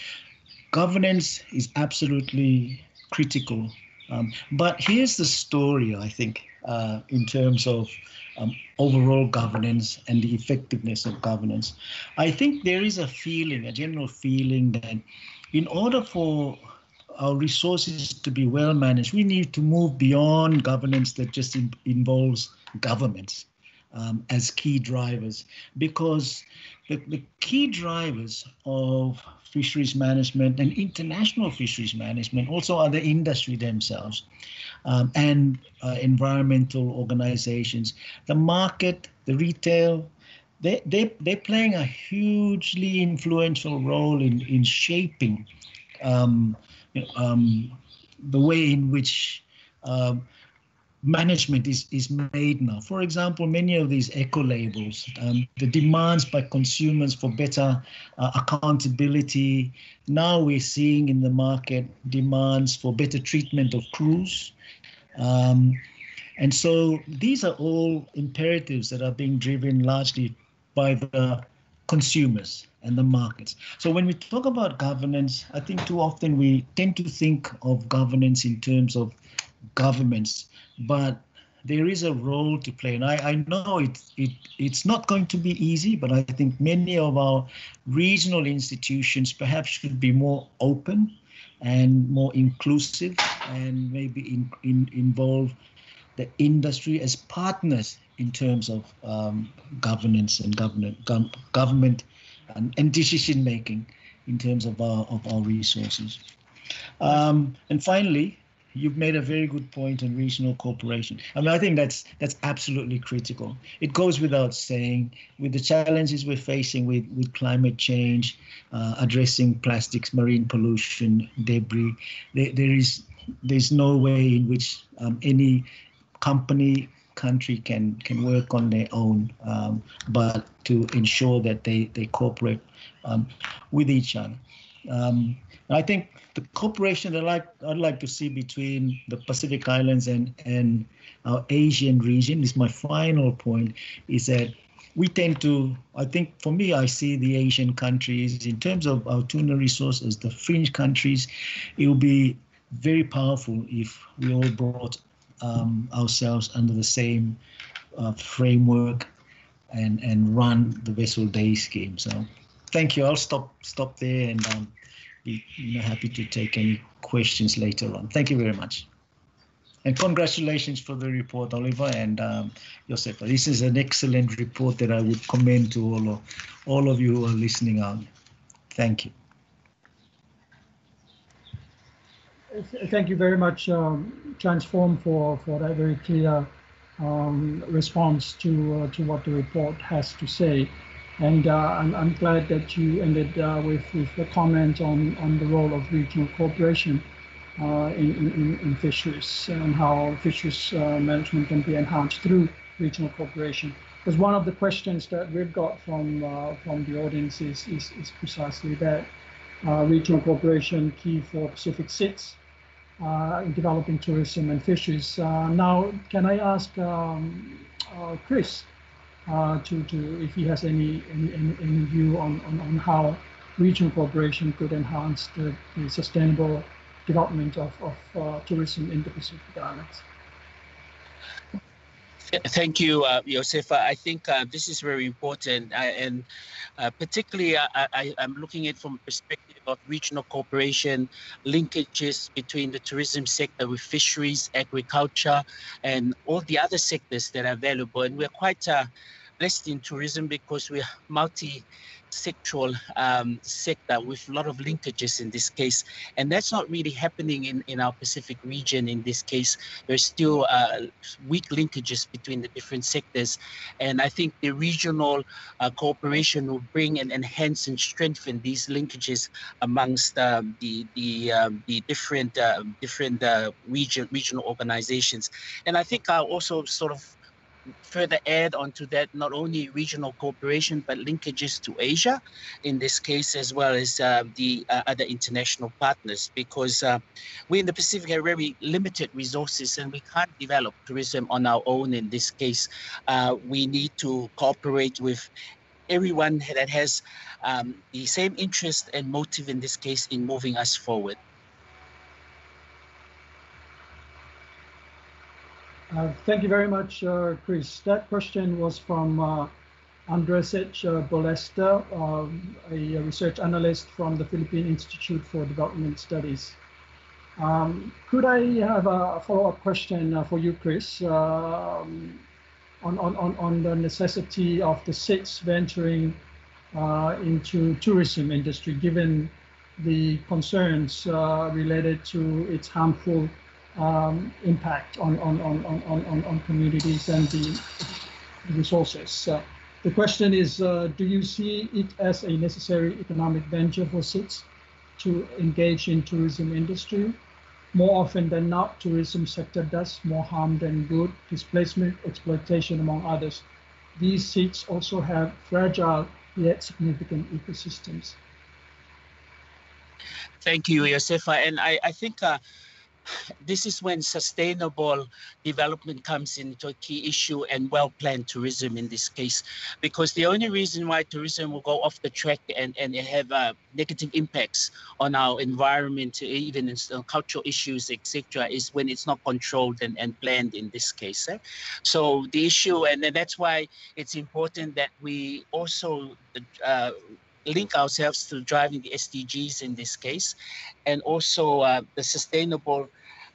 governance is absolutely critical. Um, but here's the story, I think, uh, in terms of um, overall governance and the effectiveness of governance. I think there is a feeling, a general feeling that in order for our resources to be well managed, we need to move beyond governance that just in, involves governments um, as key drivers because the, the key drivers of fisheries management and international fisheries management also are the industry themselves um, and uh, environmental organizations. The market, the retail, they, they, they're playing a hugely influential role in, in shaping um, um, the way in which um, management is, is made now. For example, many of these eco labels, um, the demands by consumers for better uh, accountability. Now we're seeing in the market demands for better treatment of crews. Um, and so these are all imperatives that are being driven largely by the consumers and the markets. So when we talk about governance, I think too often we tend to think of governance in terms of governments but there is a role to play. And I, I know it, it, it's not going to be easy, but I think many of our regional institutions perhaps should be more open and more inclusive and maybe in, in, involve the industry as partners in terms of um, governance and government, government and, and decision making in terms of our, of our resources. Um, and finally, you've made a very good point on regional cooperation. I mean, I think that's that's absolutely critical. It goes without saying, with the challenges we're facing with with climate change, uh, addressing plastics, marine pollution, debris, there, there is there's no way in which um, any company country can can work on their own, um, but to ensure that they they cooperate um, with each other. Um, I think the cooperation that like I'd like to see between the Pacific Islands and and our Asian region is my final point. Is that we tend to, I think for me, I see the Asian countries in terms of our tuna resources, the fringe countries, it will be very powerful if we all brought um, ourselves under the same uh, framework and and run the vessel day scheme. So thank you. I'll stop stop there and um, be you know, happy to take any questions later on. Thank you very much. And congratulations for the report, Oliver and um, Josefa. This is an excellent report that I would commend to all of, all of you who are listening out. Thank you. Thank you very much, um, Transform, for, for that very clear um, response to, uh, to what the report has to say. And uh, I'm, I'm, glad that you ended uh, with, with a comment on, on the role of regional cooperation uh, in, in, in, fisheries and how fisheries management can be enhanced through regional cooperation. Because one of the questions that we've got from, from the audience is, is, is precisely that. Regional cooperation key for Pacific SIDS uh, in developing tourism and fisheries. Uh, now, can I ask um, uh, Chris to, to if he has any any, any, view on, on, on, how regional cooperation could enhance the, the sustainable development of, of uh, tourism in the Pacific Islands? Thank you, uh, Josefa. I think uh, this is very important, uh, and uh, particularly uh, I, am looking at from perspective of regional cooperation, linkages between the tourism sector with fisheries, agriculture, and all the other sectors that are available. And we're quite uh, blessed in tourism because we're multi sectoral um, sector with a lot of linkages in this case. And that's not really happening in, in our Pacific region in this case. There's still uh, weak linkages between the different sectors. And I think the regional uh, cooperation will bring and enhance and strengthen these linkages amongst um, the, the, um, the different, uh, different uh, region, regional organizations. And I think I'll also sort of further add on to that not only regional cooperation but linkages to Asia, in this case as well as uh, the uh, other international partners, because uh, we in the Pacific have very limited resources and we can't develop tourism on our own. In this case, uh, we need to cooperate with everyone that has um, the same interest and motive in this case in moving us forward. Uh, thank you very much, uh, Chris. That question was from uh, Andrzej uh, Bolesta, um, a research analyst from the Philippine Institute for Development Studies. Um, could I have a follow-up question uh, for you, Chris, um, on, on, on the necessity of the SIDS venturing uh, into tourism industry, given the concerns related to its harmful um, impact on, on, on, on, on, on communities and the resources. Uh, the question is, uh, do you see it as a necessary economic venture for SIDS to engage in tourism industry? More often than not, tourism sector does more harm than good, displacement, exploitation, among others. These SIDS also have fragile yet significant ecosystems. Thank you, Josefa. And I, I think uh, this is when sustainable development comes into a key issue and well-planned tourism in this case because the only reason why tourism will go off the track and, and have uh, negative impacts on our environment even in uh, cultural issues etc is when it's not controlled and, and planned in this case eh? so the issue and that's why it's important that we also uh, link ourselves to driving the SDGs in this case, and also uh, the sustainable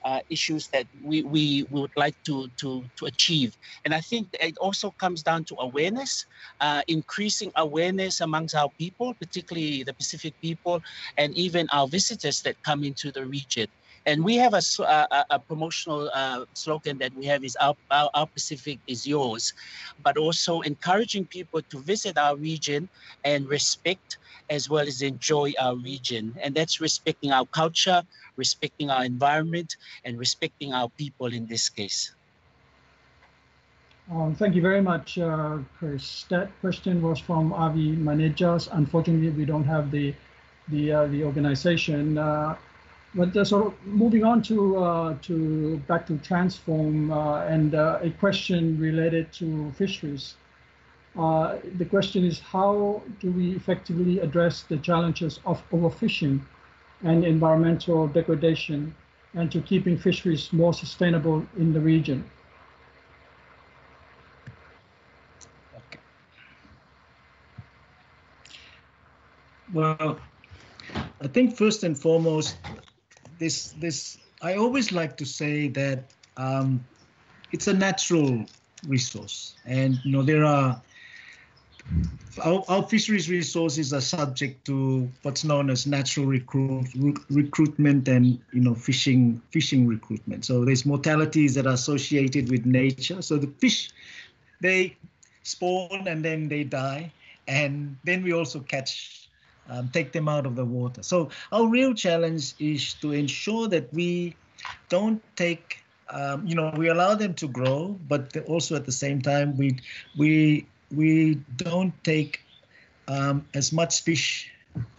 uh, issues that we, we would like to, to, to achieve. And I think it also comes down to awareness, uh, increasing awareness amongst our people, particularly the Pacific people, and even our visitors that come into the region. And we have a, a, a promotional uh, slogan that we have is our, our, our, Pacific is yours, but also encouraging people to visit our region and respect as well as enjoy our region. And that's respecting our culture, respecting our environment, and respecting our people in this case. Um, thank you very much, uh, Chris. That question was from Avi Manejas. Unfortunately, we don't have the the uh, the organization. Uh, but uh, so moving on to uh, to back to transform uh, and uh, a question related to fisheries. Uh, the question is how do we effectively address the challenges of overfishing and environmental degradation and to keeping fisheries more sustainable in the region? Okay. Well, I think first and foremost, this this I always like to say that um, it's a natural resource, and you know there are our, our, fisheries resources are subject to what's known as natural recruit, recruitment and you know fishing fishing recruitment. So there's mortalities that are associated with nature. So the fish, they spawn and then they die, and then we also catch um, take them out of the water. So our real challenge is to ensure that we don't take, um, you know, we allow them to grow, but also at the same time we we we don't take um, as much fish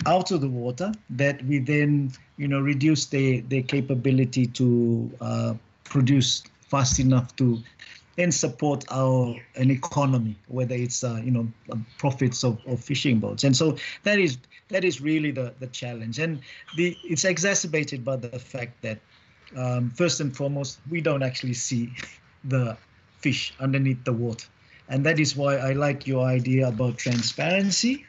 out of the water that we then you know reduce their their capability to uh, produce fast enough to then support our an economy whether it's uh, you know profits of, of fishing boats. And so that is that is really the the challenge. And the it's exacerbated by the fact that um, first and foremost we don't actually see the fish underneath the water. And that is why I like your idea about transparency.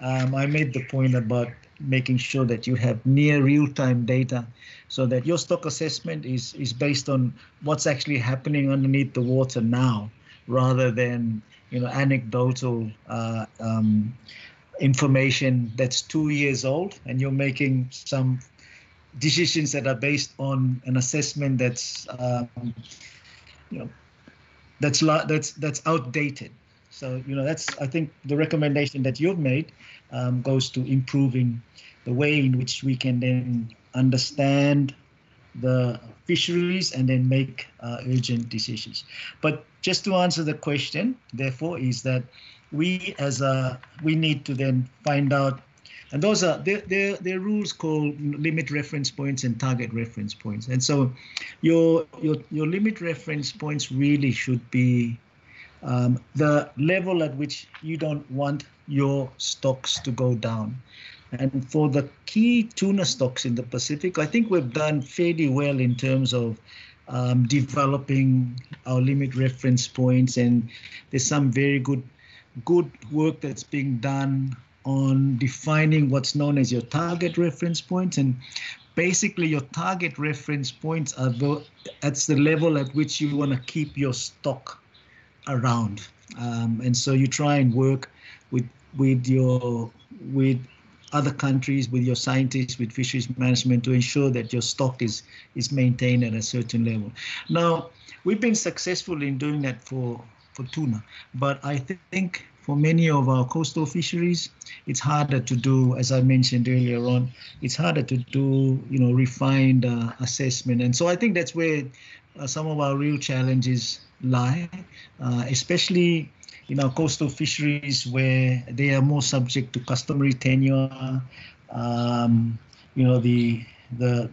Um, I made the point about making sure that you have near real-time data so that your stock assessment is is based on what's actually happening underneath the water now rather than you know anecdotal uh, um, information that's two years old and you're making some decisions that are based on an assessment that's um, you know that's that's that's outdated so, you know, that's, I think the recommendation that you've made um, goes to improving the way in which we can then understand the fisheries and then make uh, urgent decisions. But just to answer the question, therefore, is that we as a, we need to then find out and those are there there rules called limit reference points and target reference points and so your your your limit reference points really should be um, the level at which you don't want your stocks to go down. And for the key tuna stocks in the Pacific, I think we've done fairly well in terms of um, developing our limit reference points, and there's some very good good work that's being done on defining what's known as your target reference points and basically your target reference points are the that's the level at which you want to keep your stock around. Um, and so you try and work with with your with other countries, with your scientists, with fisheries management to ensure that your stock is is maintained at a certain level. Now, we've been successful in doing that for for tuna, but I th think for many of our coastal fisheries, it's harder to do, as I mentioned earlier on, it's harder to do, you know, refined uh, assessment. And so I think that's where uh, some of our real challenges lie, uh, especially in our coastal fisheries where they are more subject to customary tenure. Um, you know, the the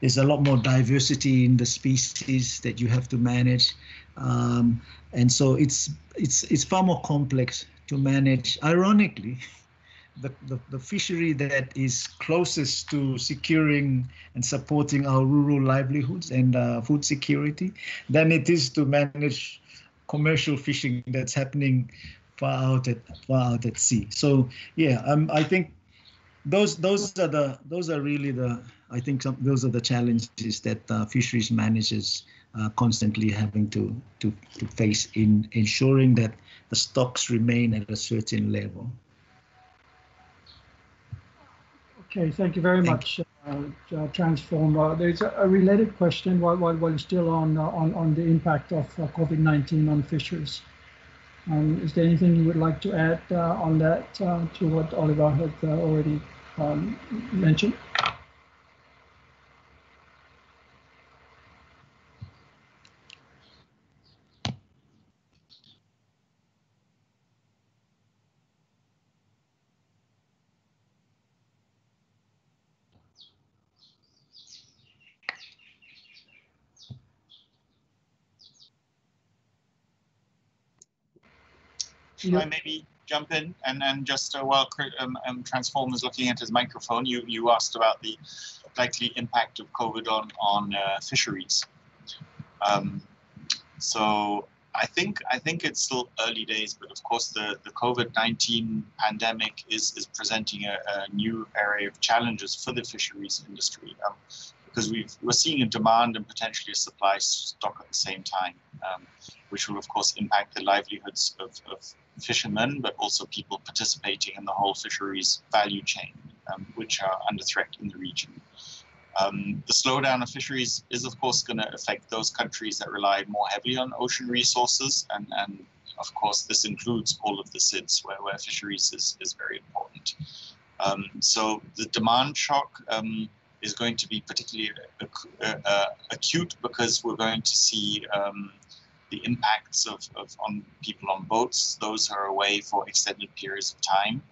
there's a lot more diversity in the species that you have to manage, um, and so it's it's it's far more complex to manage. Ironically, the, the, the, fishery that is closest to securing and supporting our rural livelihoods and uh, food security than it is to manage commercial fishing that's happening far out at far out at sea. So yeah, um, I think those those are the those are really the I think some, those are the challenges that uh, fisheries managers uh, constantly having to, to to face in ensuring that the stocks remain at a certain level. Okay, thank you very thank much, uh, uh, Transform. Uh, there's a, a, related question while, while, while still on, uh, on, on the impact of uh, COVID-19 on fisheries. Um, is there anything you would like to add uh, on that to what Oliver had already um, mentioned? Should I maybe jump in and then just uh, while um, um, Transform is looking at his microphone, you you asked about the likely impact of COVID on on uh, fisheries. Um, so I think I think it's still early days, but of course the the COVID nineteen pandemic is is presenting a, a, new area of challenges for the fisheries industry. Um, because we are seeing a demand and potentially a supply stock at the same time, um, which will of course impact the livelihoods of, of fishermen, but also people participating in the whole fisheries value chain, um, which are under threat in the region. Um, the slowdown of fisheries is, of course, going to affect those countries that rely more heavily on ocean resources. And, and of course, this includes all of the SIDS, where, where fisheries is, is very important. Um, so the demand shock um, is going to be particularly uh, uh, acute because we're going to see um, the impacts of, of on people on boats, those are away for extended periods of time.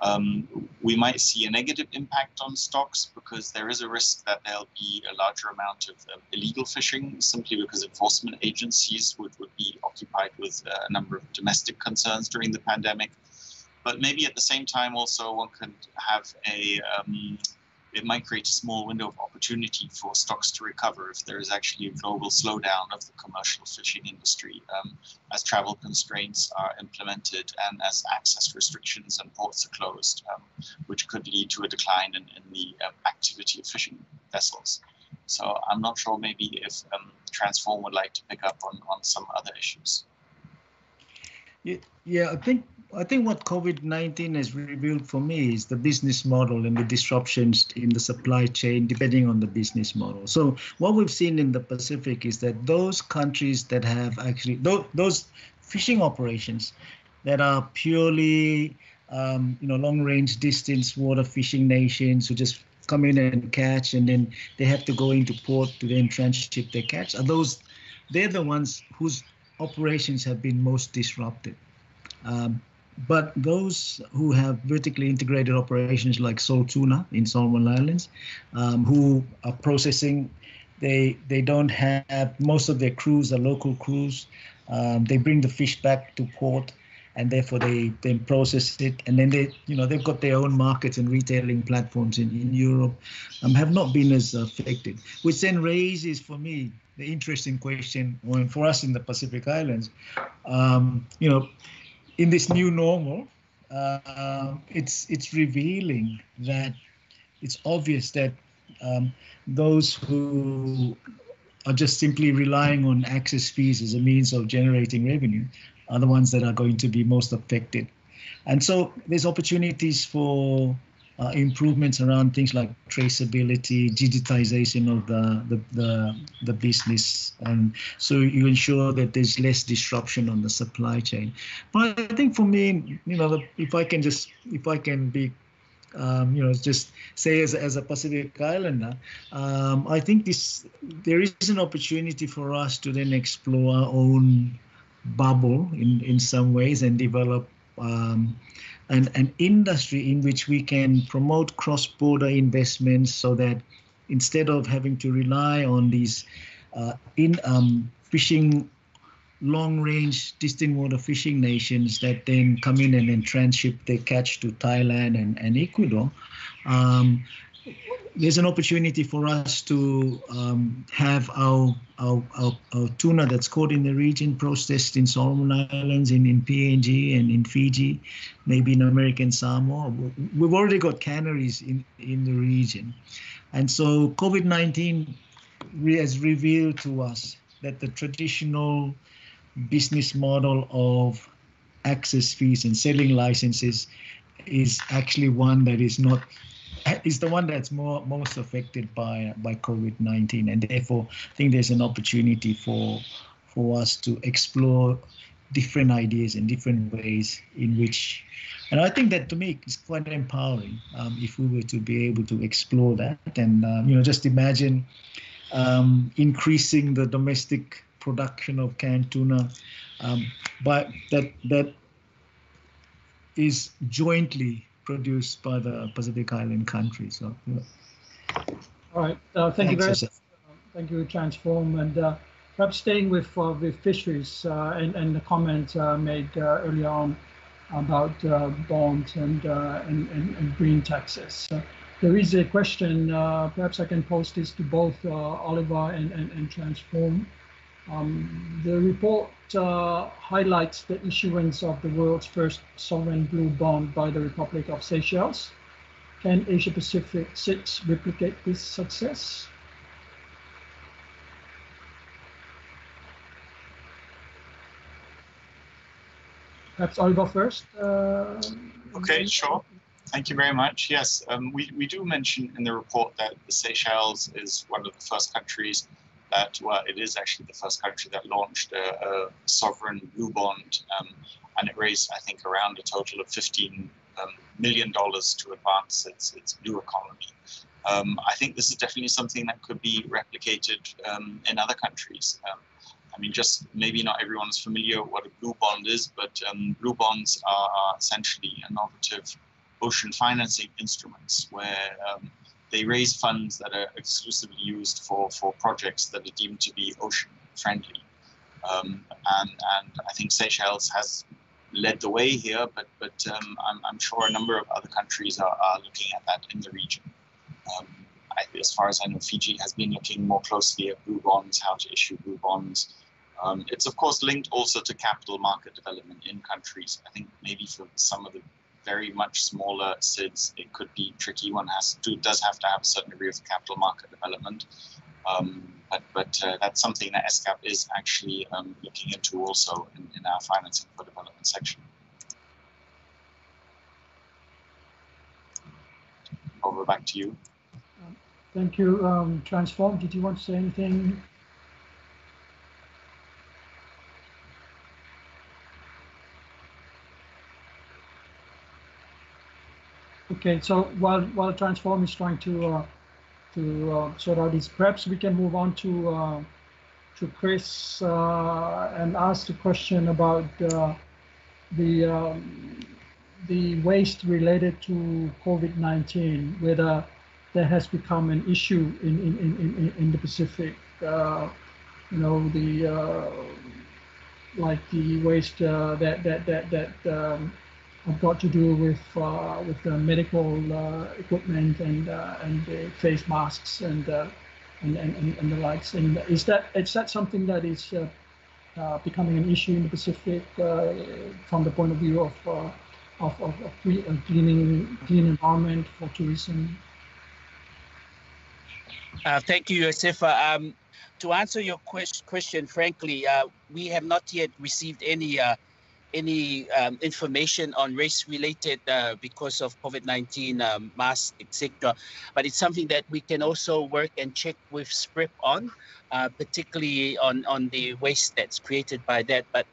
Um, we might see a negative impact on stocks because there is a risk that there'll be a larger amount of um, illegal fishing simply because enforcement agencies would, would be occupied with uh, a number of domestic concerns during the pandemic. But maybe at the same time, also one could have a um, it might create a small window of opportunity for stocks to recover if there is actually a global slowdown of the commercial fishing industry um, as travel constraints are implemented and as access restrictions and ports are closed, um, which could lead to a decline in, in the um, activity of fishing vessels. So I'm not sure maybe if um, Transform would like to pick up on, on some other issues. Yeah, yeah, I think I think what COVID 19 has revealed for me is the business model and the disruptions in the supply chain, depending on the business model. So, what we've seen in the Pacific is that those countries that have actually, those, those fishing operations that are purely, um, you know, long range distance water fishing nations who just come in and catch and then they have to go into port to then transship their catch, are those, they're the ones whose operations have been most disrupted. Um, but those who have vertically integrated operations like Sol Tuna in Solomon Islands, um, who are processing, they they don't have most of their crews are local crews. Um, they bring the fish back to port, and therefore they then process it, and then they you know they've got their own markets and retailing platforms in in Europe, um, have not been as affected, which then raises for me the interesting question when for us in the Pacific Islands, um, you know in this new normal, uh, it's it's revealing that it's obvious that um, those who are just simply relying on access fees as a means of generating revenue are the ones that are going to be most affected. And so there's opportunities for uh, improvements around things like traceability, digitization of the, the, the, the, business. And so you ensure that there's less disruption on the supply chain. But I think for me, you know, if I can just, if I can be um, you know, just say as, as a Pacific Islander, um, I think this there is an opportunity for us to then explore our own bubble in, in some ways and develop um, an, an industry in which we can promote cross-border investments so that instead of having to rely on these uh, in um, fishing long-range distant water fishing nations that then come in and then transship their catch to Thailand and, and Ecuador, um, there's an opportunity for us to um, have our, our, our, our, tuna that's caught in the region processed in Solomon Islands, in, in PNG and in Fiji, maybe in American Samoa. We've already got canneries in, in the region. And so COVID-19 has revealed to us that the traditional business model of access fees and selling licenses is actually one that is not is the one that's more most affected by by COVID-19, and therefore I think there's an opportunity for for us to explore different ideas and different ways in which, and I think that to me is quite empowering um, if we were to be able to explore that, and um, you know just imagine um, increasing the domestic production of canned tuna, um, but that that is jointly produced by the Pacific Island countries. So, yeah. All right. Uh, thank Thanks, you very much. Uh, thank you, Transform. And uh, perhaps staying with uh, with fisheries uh, and, and the comment uh, made earlier on about bonds and, and, and, and, green taxes. there is a question, perhaps I can post this to both Oliver and, and, and Transform. Um, the report uh, highlights the issuance of the world's first sovereign blue bond by the Republic of Seychelles. Can Asia Pacific SIDS replicate this success? Perhaps Oliver first. Uh, okay, sure. Thank you very much. Yes, um, we, we do mention in the report that the Seychelles is one of the first countries that well, it is actually the first country that launched a, a sovereign blue bond, um, and it raised, I think, around a total of 15 um, million dollars to advance its its blue economy. Um, I think this is definitely something that could be replicated um, in other countries. Um, I mean, just maybe not everyone is familiar what a blue bond is, but um, blue bonds are, essentially innovative ocean financing instruments where um, they raise funds that are exclusively used for, for projects that are deemed to be ocean friendly. Um, and, and I think Seychelles has led the way here, but, but um, I'm, I'm sure a number of other countries are, are looking at that in the region. Um, I, as far as I know, Fiji has been looking more closely at blue bonds, how to issue blue bonds. Um, it's of course linked also to capital market development in countries. I think maybe for some of the very much smaller SIDS, it could be tricky. One has to does have to have a certain degree of capital market development. Um, but but uh, that's something that ESCAP is actually um, looking into also in, in our financing for development section. Over back to you. Thank you. Um, Transform, did you want to say anything? Okay, so while while Transform is trying to uh, to uh, sort out these, perhaps we can move on to uh, to Chris uh, and ask the question about uh, the um, the waste related to COVID-19, whether that has become an issue in in in in, in the Pacific. Uh, you know the like the waste that that that that um, have got to do with uh, with the medical uh, equipment and uh, and the face masks and, and, and and the likes. And is that is that something that is becoming an issue in the Pacific from the point of view of of, of, of cleaning clean environment for tourism? Uh, thank you, Yosefa. Um, to answer your quest- question, frankly, uh, we have not yet received any uh, any um, information on race related uh, because of COVID-19 um, masks, etc. But it's something that we can also work and check with SPREP on, uh, particularly on, on the waste that's created by that. But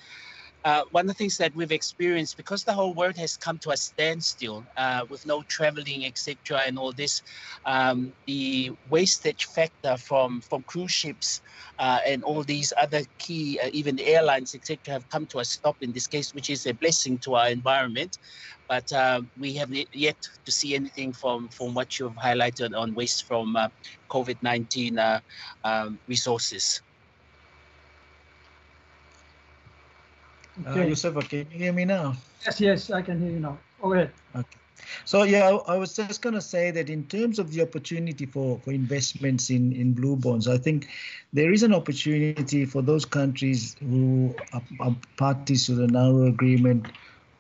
uh, one of the things that we've experienced because the whole world has come to a standstill uh, with no traveling etc and all this um, the wastage factor from from cruise ships uh, and all these other key uh, even airlines etc have come to a stop in this case which is a blessing to our environment. But uh, we have yet to see anything from from what you've highlighted on waste from uh, covid-19 um, resources Okay. Uh, Yusuf, can you hear me now? Yes, yes, I can hear you now. Go ahead. Okay. So yeah, I, I was just going to say that in terms of the opportunity for, for investments in, in blue bonds, I think there is an opportunity for those countries who are, are parties to the Nauru agreement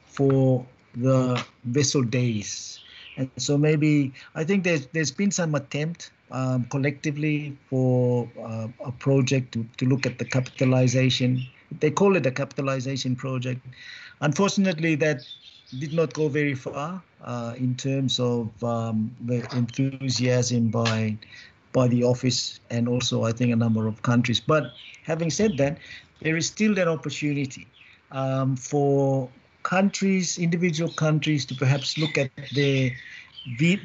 for the vessel days. And so maybe I think there's there's been some attempt um, collectively for uh, a project to, to look at the capitalization they call it a capitalization project. Unfortunately, that did not go very far uh, in terms of um, the enthusiasm by by the office and also I think a number of countries. But having said that, there is still an opportunity um, for countries, individual countries, to perhaps look at their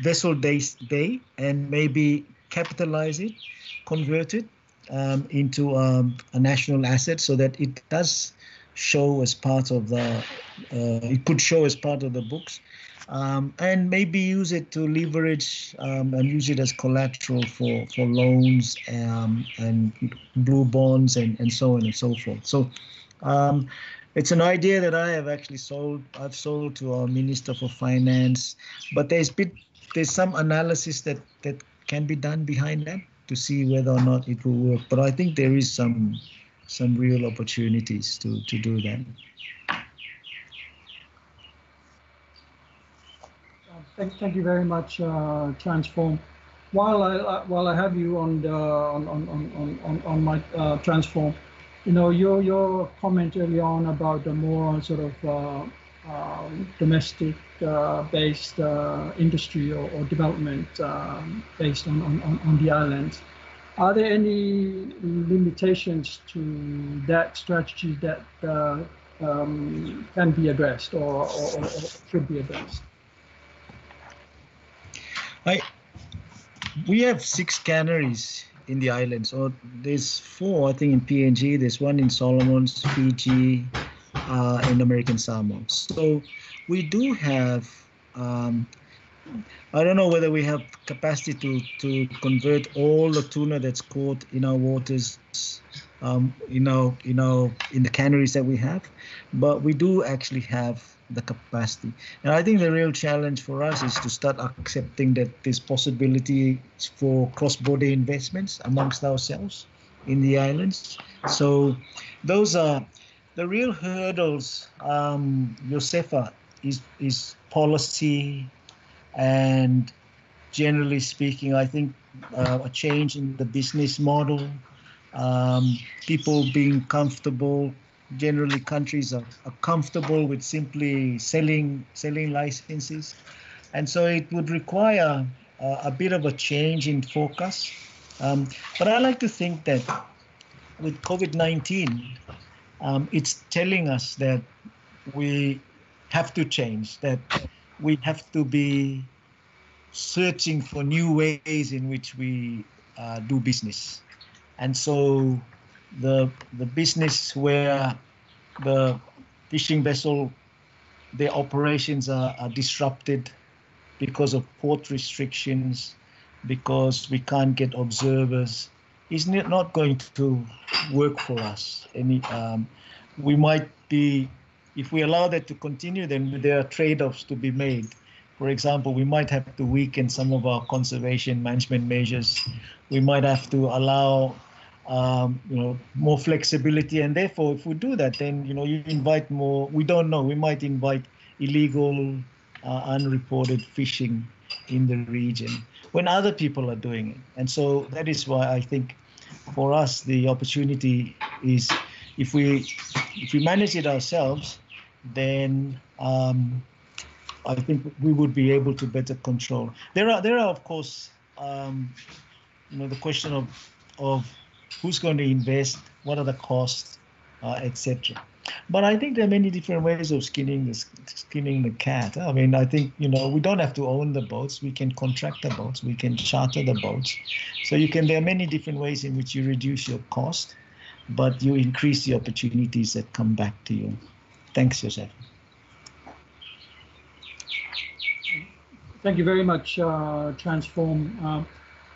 vessel days day and maybe capitalize it, convert it um, into um, a national asset so that it does show as part of the uh, it could show as part of the books. Um, and maybe use it to leverage um, and use it as collateral for for loans um, and blue bonds and, and so on and so forth. So um, it's an idea that I have actually sold I've sold to our minister for finance but there's bit there's some analysis that that can be done behind that to see whether or not it will work. But I think there is some some real opportunities to, to do that. Thank, thank you very much, uh, Transform. While I uh, while I have you on the, on, on, on, on, on my uh, Transform, you know your your comment early on about the more sort of uh, um, domestic uh, based uh, industry or, or development um, based on, on, on the islands. Are there any limitations to that strategy that uh, um, can be addressed or, or, or, should be addressed? I, we have six canneries in the islands. So there's four, I think, in PNG. There's one in Solomons, Fiji, uh, American Samoa. So we do have um, I don't know whether we have capacity to to convert all the tuna that's caught in our waters, um, you know, you know, in the canneries that we have, but we do actually have the capacity. And I think the real challenge for us is to start accepting that there's possibility for cross-border investments amongst ourselves in the islands. So those are the real hurdles, um, Josefa, is is policy and generally speaking, I think uh, a change in the business model, um, people being comfortable. Generally, countries are, are comfortable with simply selling selling licenses, and so it would require uh, a bit of a change in focus. Um, but I like to think that with COVID-19, um, it's telling us that we have to change. That we have to be searching for new ways in which we uh, do business. And so the the business where the fishing vessel their operations are, are disrupted because of port restrictions, because we can't get observers, is not going to work for us. Any, um, we might be if we allow that to continue, then there are trade-offs to be made. For example, we might have to weaken some of our conservation management measures. We might have to allow, um, you know, more flexibility. And therefore, if we do that, then you know, you invite more. We don't know. We might invite illegal, uh, unreported fishing in the region when other people are doing it. And so that is why I think, for us, the opportunity is if we if we manage it ourselves, then um, I think we would be able to better control. There are there are of course um, you know the question of of who's going to invest, what are the costs, uh, etc. But I think there are many different ways of skinning the skinning the cat. I mean, I think you know we don't have to own the boats. We can contract the boats. We can charter the boats. So you can. There are many different ways in which you reduce your cost but you increase the opportunities that come back to you. Thanks, Joseph. Thank you very much, uh, Transform. Uh,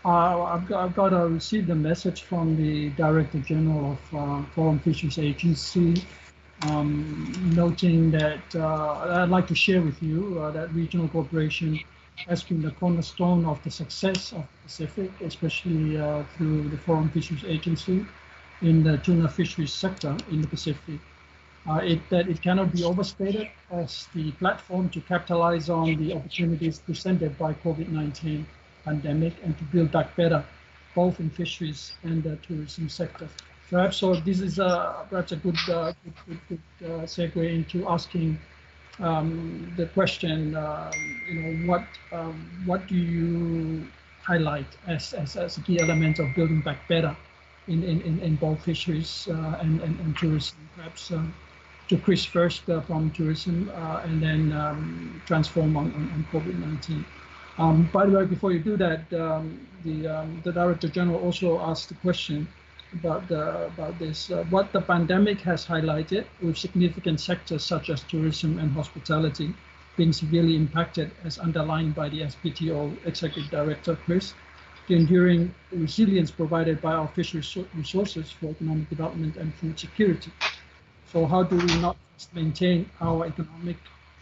I've, got, I've got to receive the message from the Director General of uh, Forum Fisheries Agency, um, noting that uh, I'd like to share with you uh, that regional cooperation has been the cornerstone of the success of the Pacific, especially uh, through the Forum Fisheries Agency in the tuna fisheries sector in the Pacific. Uh, it, that it cannot be overstated as the platform to capitalize on the opportunities presented by COVID-19 pandemic and to build back better, both in fisheries and the tourism sector. Perhaps so. This is a, perhaps a good uh, good, good, good uh, segue into asking um, the question. Uh, you know, what um, what do you highlight as, as as a key element of building back better in, in, in both fisheries uh, and, and, and, tourism. Perhaps uh, to Chris first uh, from tourism and then um, transform on, on, on COVID-19. Um, by the way, before you do that, um, the, um, the Director General also asked the question about, the, about this, uh, what the pandemic has highlighted with significant sectors such as tourism and hospitality being severely impacted as underlined by the SPTO Executive Director, Chris, the enduring resilience provided by our fisheries resources for economic development and food security. So how do we not just maintain our economic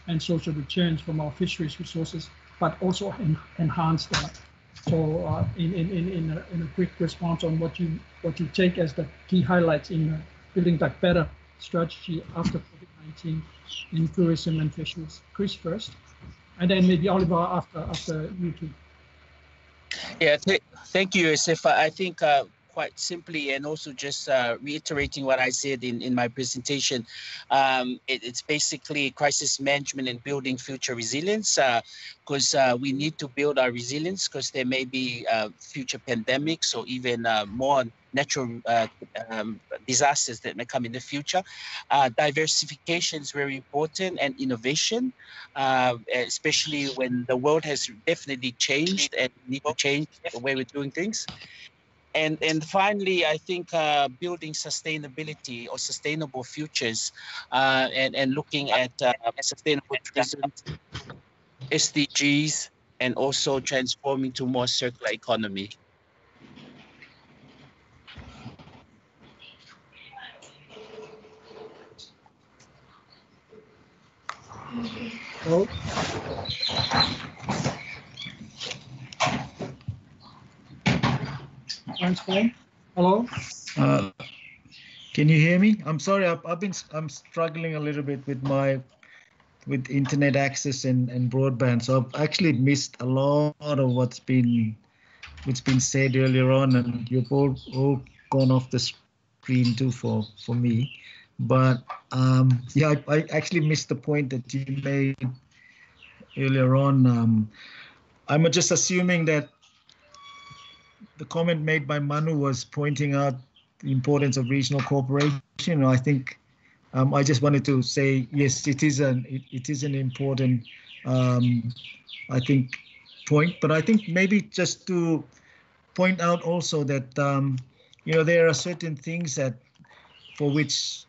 and social returns from our fisheries resources, but also en enhance that? So uh, in, in, in, a, in a quick response on what you what you take as the key highlights in building back better strategy after COVID-19 in tourism and fisheries. Chris first, and then maybe Oliver after after you two. Yeah, th thank you, Yosef. I think uh, quite simply and also just uh, reiterating what I said in, in my presentation, um, it, it's basically crisis management and building future resilience because uh, uh, we need to build our resilience because there may be uh, future pandemics or even uh, more natural uh, um, disasters that may come in the future. Uh, diversification is very important and innovation, uh, especially when the world has definitely changed and need to change the way we're doing things. And, and finally, I think uh, building sustainability or sustainable futures uh, and, and looking at uh, sustainable tourism SDGs and also transforming to more circular economy. Hello? Transform? Hello? Uh, can you hear me? I'm sorry, I've, I've been I'm struggling a little bit with my with internet access and, and broadband. So I've actually missed a lot of what's been what's been said earlier on, and you've all all gone off the screen too for for me. But um, yeah, I, I actually missed the point that you made earlier on. Um, I'm just assuming that the comment made by Manu was pointing out the importance of regional cooperation. I think um, I just wanted to say yes, it is an it, it is an important um, I think point, but I think maybe just to point out also that um, you know there are certain things that for which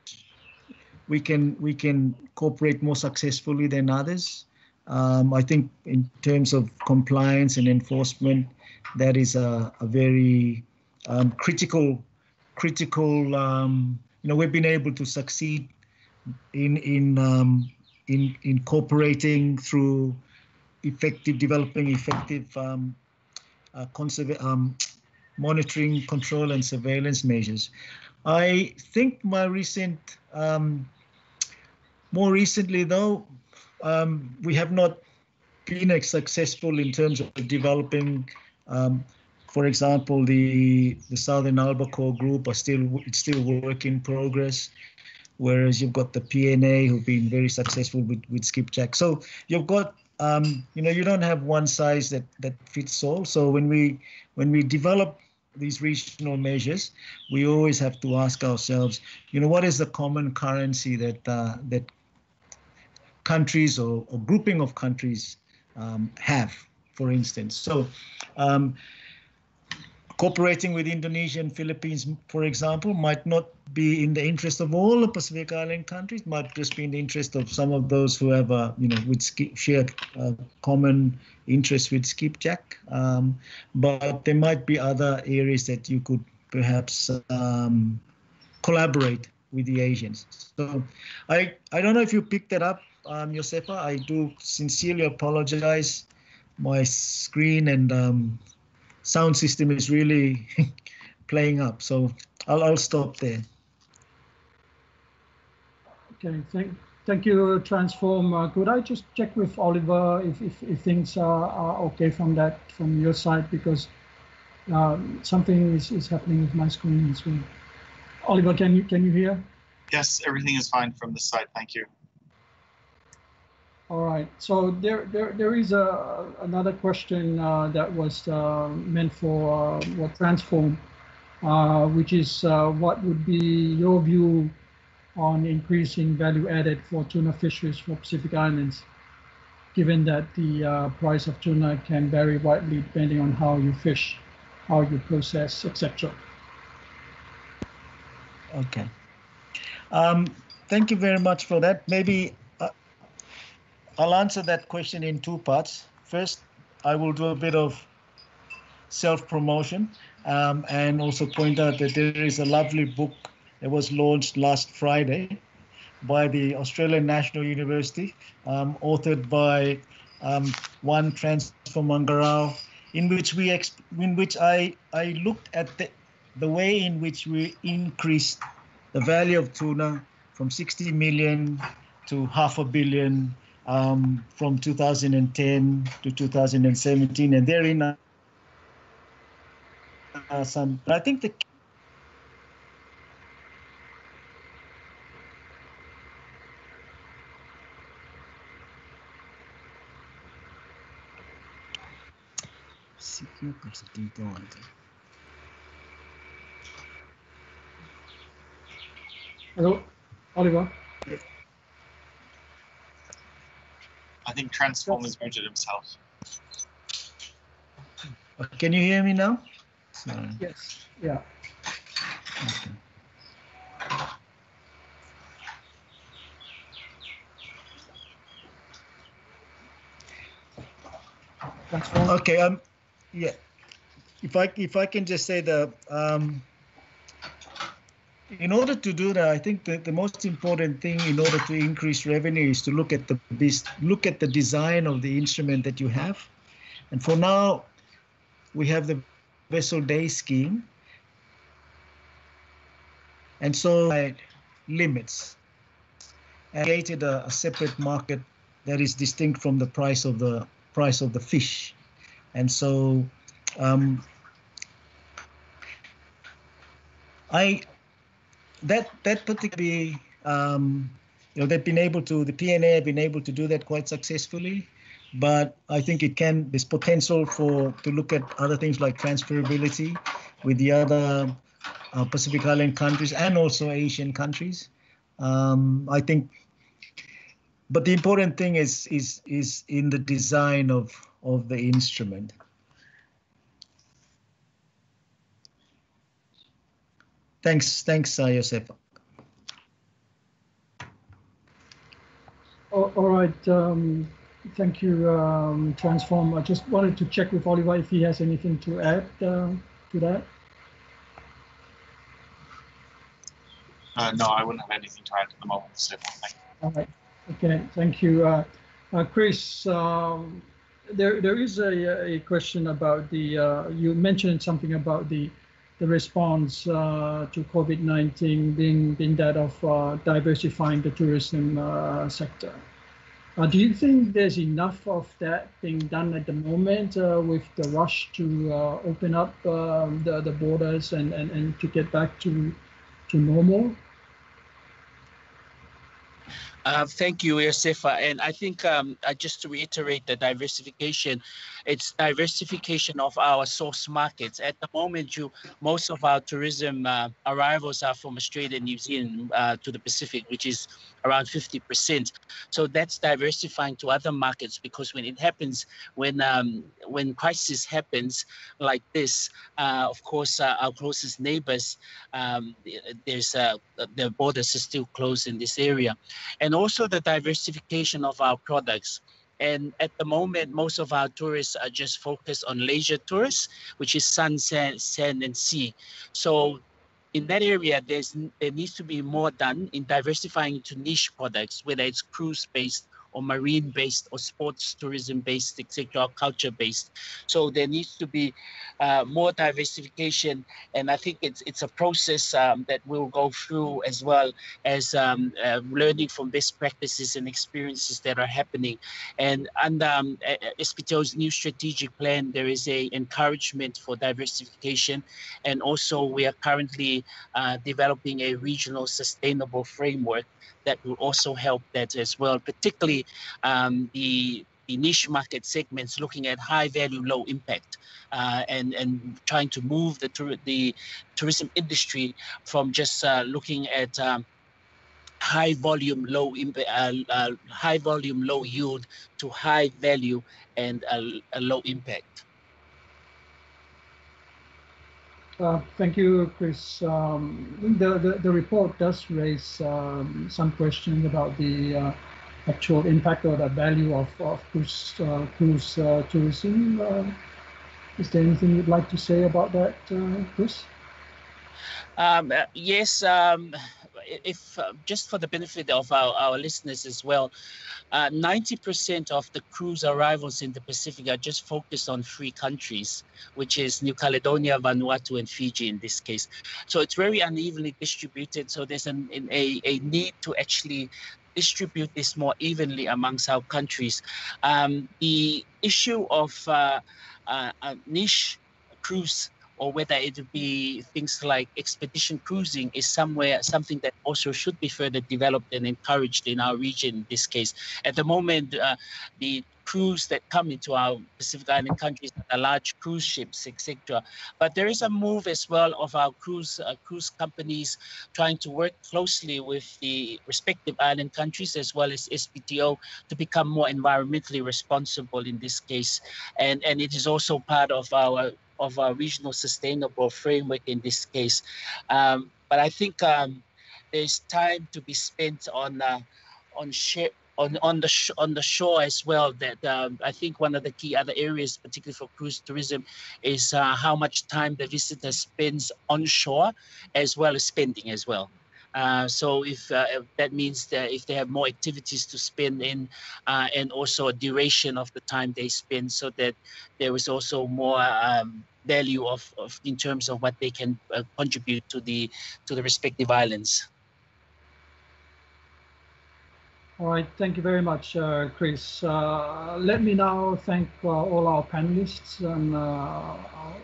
we can we can cooperate more successfully than others. Um, I think in terms of compliance and enforcement, that is a, a very um, critical critical. Um, you know, we've been able to succeed in in um, in incorporating through effective developing effective um, uh, um, monitoring, control, and surveillance measures. I think my recent, um, more recently though, um, we have not been as successful in terms of developing um, for example, the the Southern Albacore group are still it's still work in progress, whereas you've got the PNA who've been very successful with with skipjack. So you've got um, you know you don't have one size that that fits all. So when we when we develop these regional measures, we always have to ask ourselves, you know, what is the common currency that uh, that countries or, or grouping of countries um, have, for instance. So um, cooperating with Indonesia and Philippines, for example, might not be in the interest of all the Pacific Island countries, might just be in the interest of some of those who have, a, you know, with share uh, common interest with skipjack. Um, but there might be other areas that you could perhaps um, collaborate with the Asians. So I, I don't know if you picked that up, um, Josefa. I do sincerely apologize. My screen and um, sound system is really playing up. So I'll, I'll stop there. Okay, thank, thank you, Transform. Uh, could I just check with Oliver if, if, if things are, are, okay from that, from your side, because um, something is, is happening with my screen as well. Oliver, can you, can you hear? Yes, everything is fine from this side. Thank you. All right. So there, there, there is a another question uh, that was uh, meant for uh, what transform, uh, which is uh, what would be your view on increasing value added for tuna fisheries for Pacific Islands, given that the uh, price of tuna can vary widely depending on how you fish, how you process, etc. Okay. Um, thank you very much for that. Maybe I'll answer that question in two parts. First, I will do a bit of self-promotion um, and also point out that there is a lovely book that was launched last Friday by the Australian National University, um, authored by um, Wan Transform Aqorau, in which we in which I I looked at the the way in which we increased the value of tuna from 60 million to half a billion um, from 2010 to 2017, and therein uh, uh, some. But I think the Hello, Oliver. I think Transform has muted himself. Can you hear me now? Sorry. Yes. Yeah. Okay. Okay. Um. Yeah. If I if I can just say the um. In order to do that, I think that the most important thing in order to increase revenue is to look at the look at the design of the instrument that you have, and for now, we have the vessel day scheme, and so limits and created a, a separate market that is distinct from the price of the price of the fish. And so um, I that that particularly um, you know they've been able to the PNA have been able to do that quite successfully, but I think it can there's potential for to look at other things like transferability with the other uh, Pacific Island countries and also Asian countries. Um, I think but the important thing is is is in the design of of the instrument. Thanks, thanks, uh, Joseph. all right, um, thank you, um, Transform. I just wanted to check with Oliver if he has anything to add uh, to that. Uh, no, I wouldn't have anything to add at the moment. So, All right. Okay, thank you. Uh, uh, Chris, um, there, there is a, a question about the, uh, you mentioned something about the, the response uh, to COVID-19 being, being that of uh, diversifying the tourism uh, sector. do you think there's enough of that being done at the moment with the rush to open up um, the, the borders and, and, and to get back to, to normal? Uh, thank you, Yosefa. And I think um, uh, just to reiterate the diversification, it's diversification of our source markets. At the moment, you most of our tourism uh, arrivals are from Australia and New Zealand uh, to the Pacific, which is around 50%. So that's diversifying to other markets because when it happens, when um, when crisis happens like this, uh, of course, uh, our closest neighbors, um, there's uh, the borders are still closed in this area, and also the diversification of our products. And at the moment, most of our tourists are just focused on leisure tourists, which is sun, sand, sand and sea. So in that area, there's there needs to be more done in diversifying into niche products, whether it's cruise-based or marine based or sports tourism based, etc., culture based. So there needs to be uh, more diversification, and I think it's it's a process um, that we'll go through as well as um, uh, learning from best practices and experiences that are happening. And under um, SPTO's new strategic plan, there is a encouragement for diversification, and also we are currently uh, developing a regional sustainable framework that will also help that as well, particularly um, the the niche market segments looking at high value, low impact, uh, and and trying to move the the tourism industry from just uh, looking at um, high volume, low impact, uh, uh, high volume, low yield to high value and a low impact. Uh, thank you, Chris. Um, the, the, the, report does raise um, some questions about the uh, actual impact or the value of, of cruise, uh, cruise uh, tourism. Uh, is there anything you'd like to say about that, Chris? Um, yes, um, if uh, just for the benefit of our, our listeners as well, 90% uh, of the cruise arrivals in the Pacific are just focused on three countries, which is New Caledonia, Vanuatu, and Fiji in this case. So it's very unevenly distributed. So there's an, a, a need to actually distribute this more evenly amongst our countries. Um, the issue of uh, uh, niche cruise or whether it would be things like expedition cruising is somewhere something that also should be further developed and encouraged in our region in this case. At the moment, uh, the cruise that come into our Pacific Island countries are large cruise ships, etc. But there is a move as well of our cruise uh, cruise companies trying to work closely with the respective island countries as well as SPTO to become more environmentally responsible in this case. And and it is also part of our of a regional sustainable framework in this case. Um, but I think um, there's time to be spent on uh, on share, on on the sh- on the shore as well. That um, I think one of the key other areas, particularly for cruise tourism, is uh, how much time the visitor spends on shore, as well as spending as well. Uh, so if, uh, that means that if they have more activities to spend in, uh, and also a duration of the time they spend, so that there is also more um, value of, of in terms of what they can uh, contribute to the to the respective islands. All right, thank you very much, uh, Chris. Uh, let me now thank all our panelists and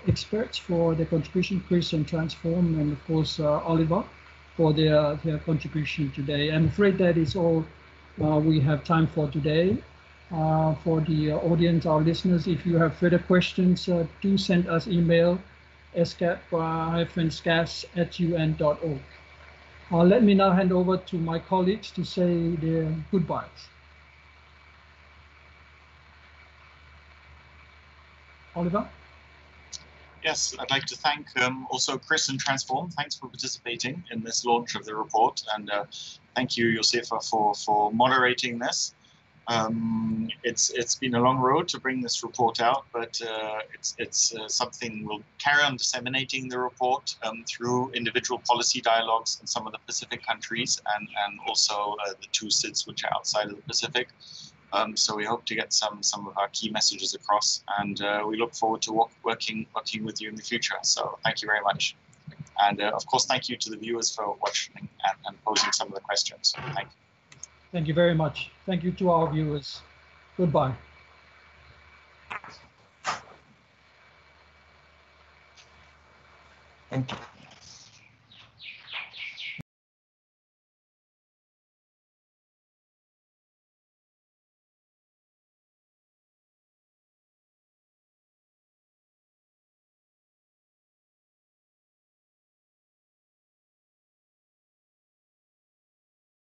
experts for their contribution, Chris and Transform, and of course, Oliver for their, their contribution today. I'm afraid that is all uh, we have time for today. for the audience, our listeners, if you have further questions, do send us email escap-scas at un.org. Uh, let me now hand over to my colleagues to say their goodbyes. Oliver? Yes, I'd like to thank um, also Chris and Transform. Thanks for participating in this launch of the report. And uh, thank you, Josefa, for, for moderating this. Um, it's it's been a long road to bring this report out, but uh, it's it's uh, something we'll carry on disseminating the report um, through individual policy dialogues in some of the Pacific countries and and also uh, the two SIDS which are outside of the Pacific. Um, so we hope to get some some of our key messages across, and uh, we look forward to work, working working with you in the future. So thank you very much, and uh, of course thank you to the viewers for watching and, and posing some of the questions. Thank you. Thank you very much. Thank you to our viewers. Goodbye.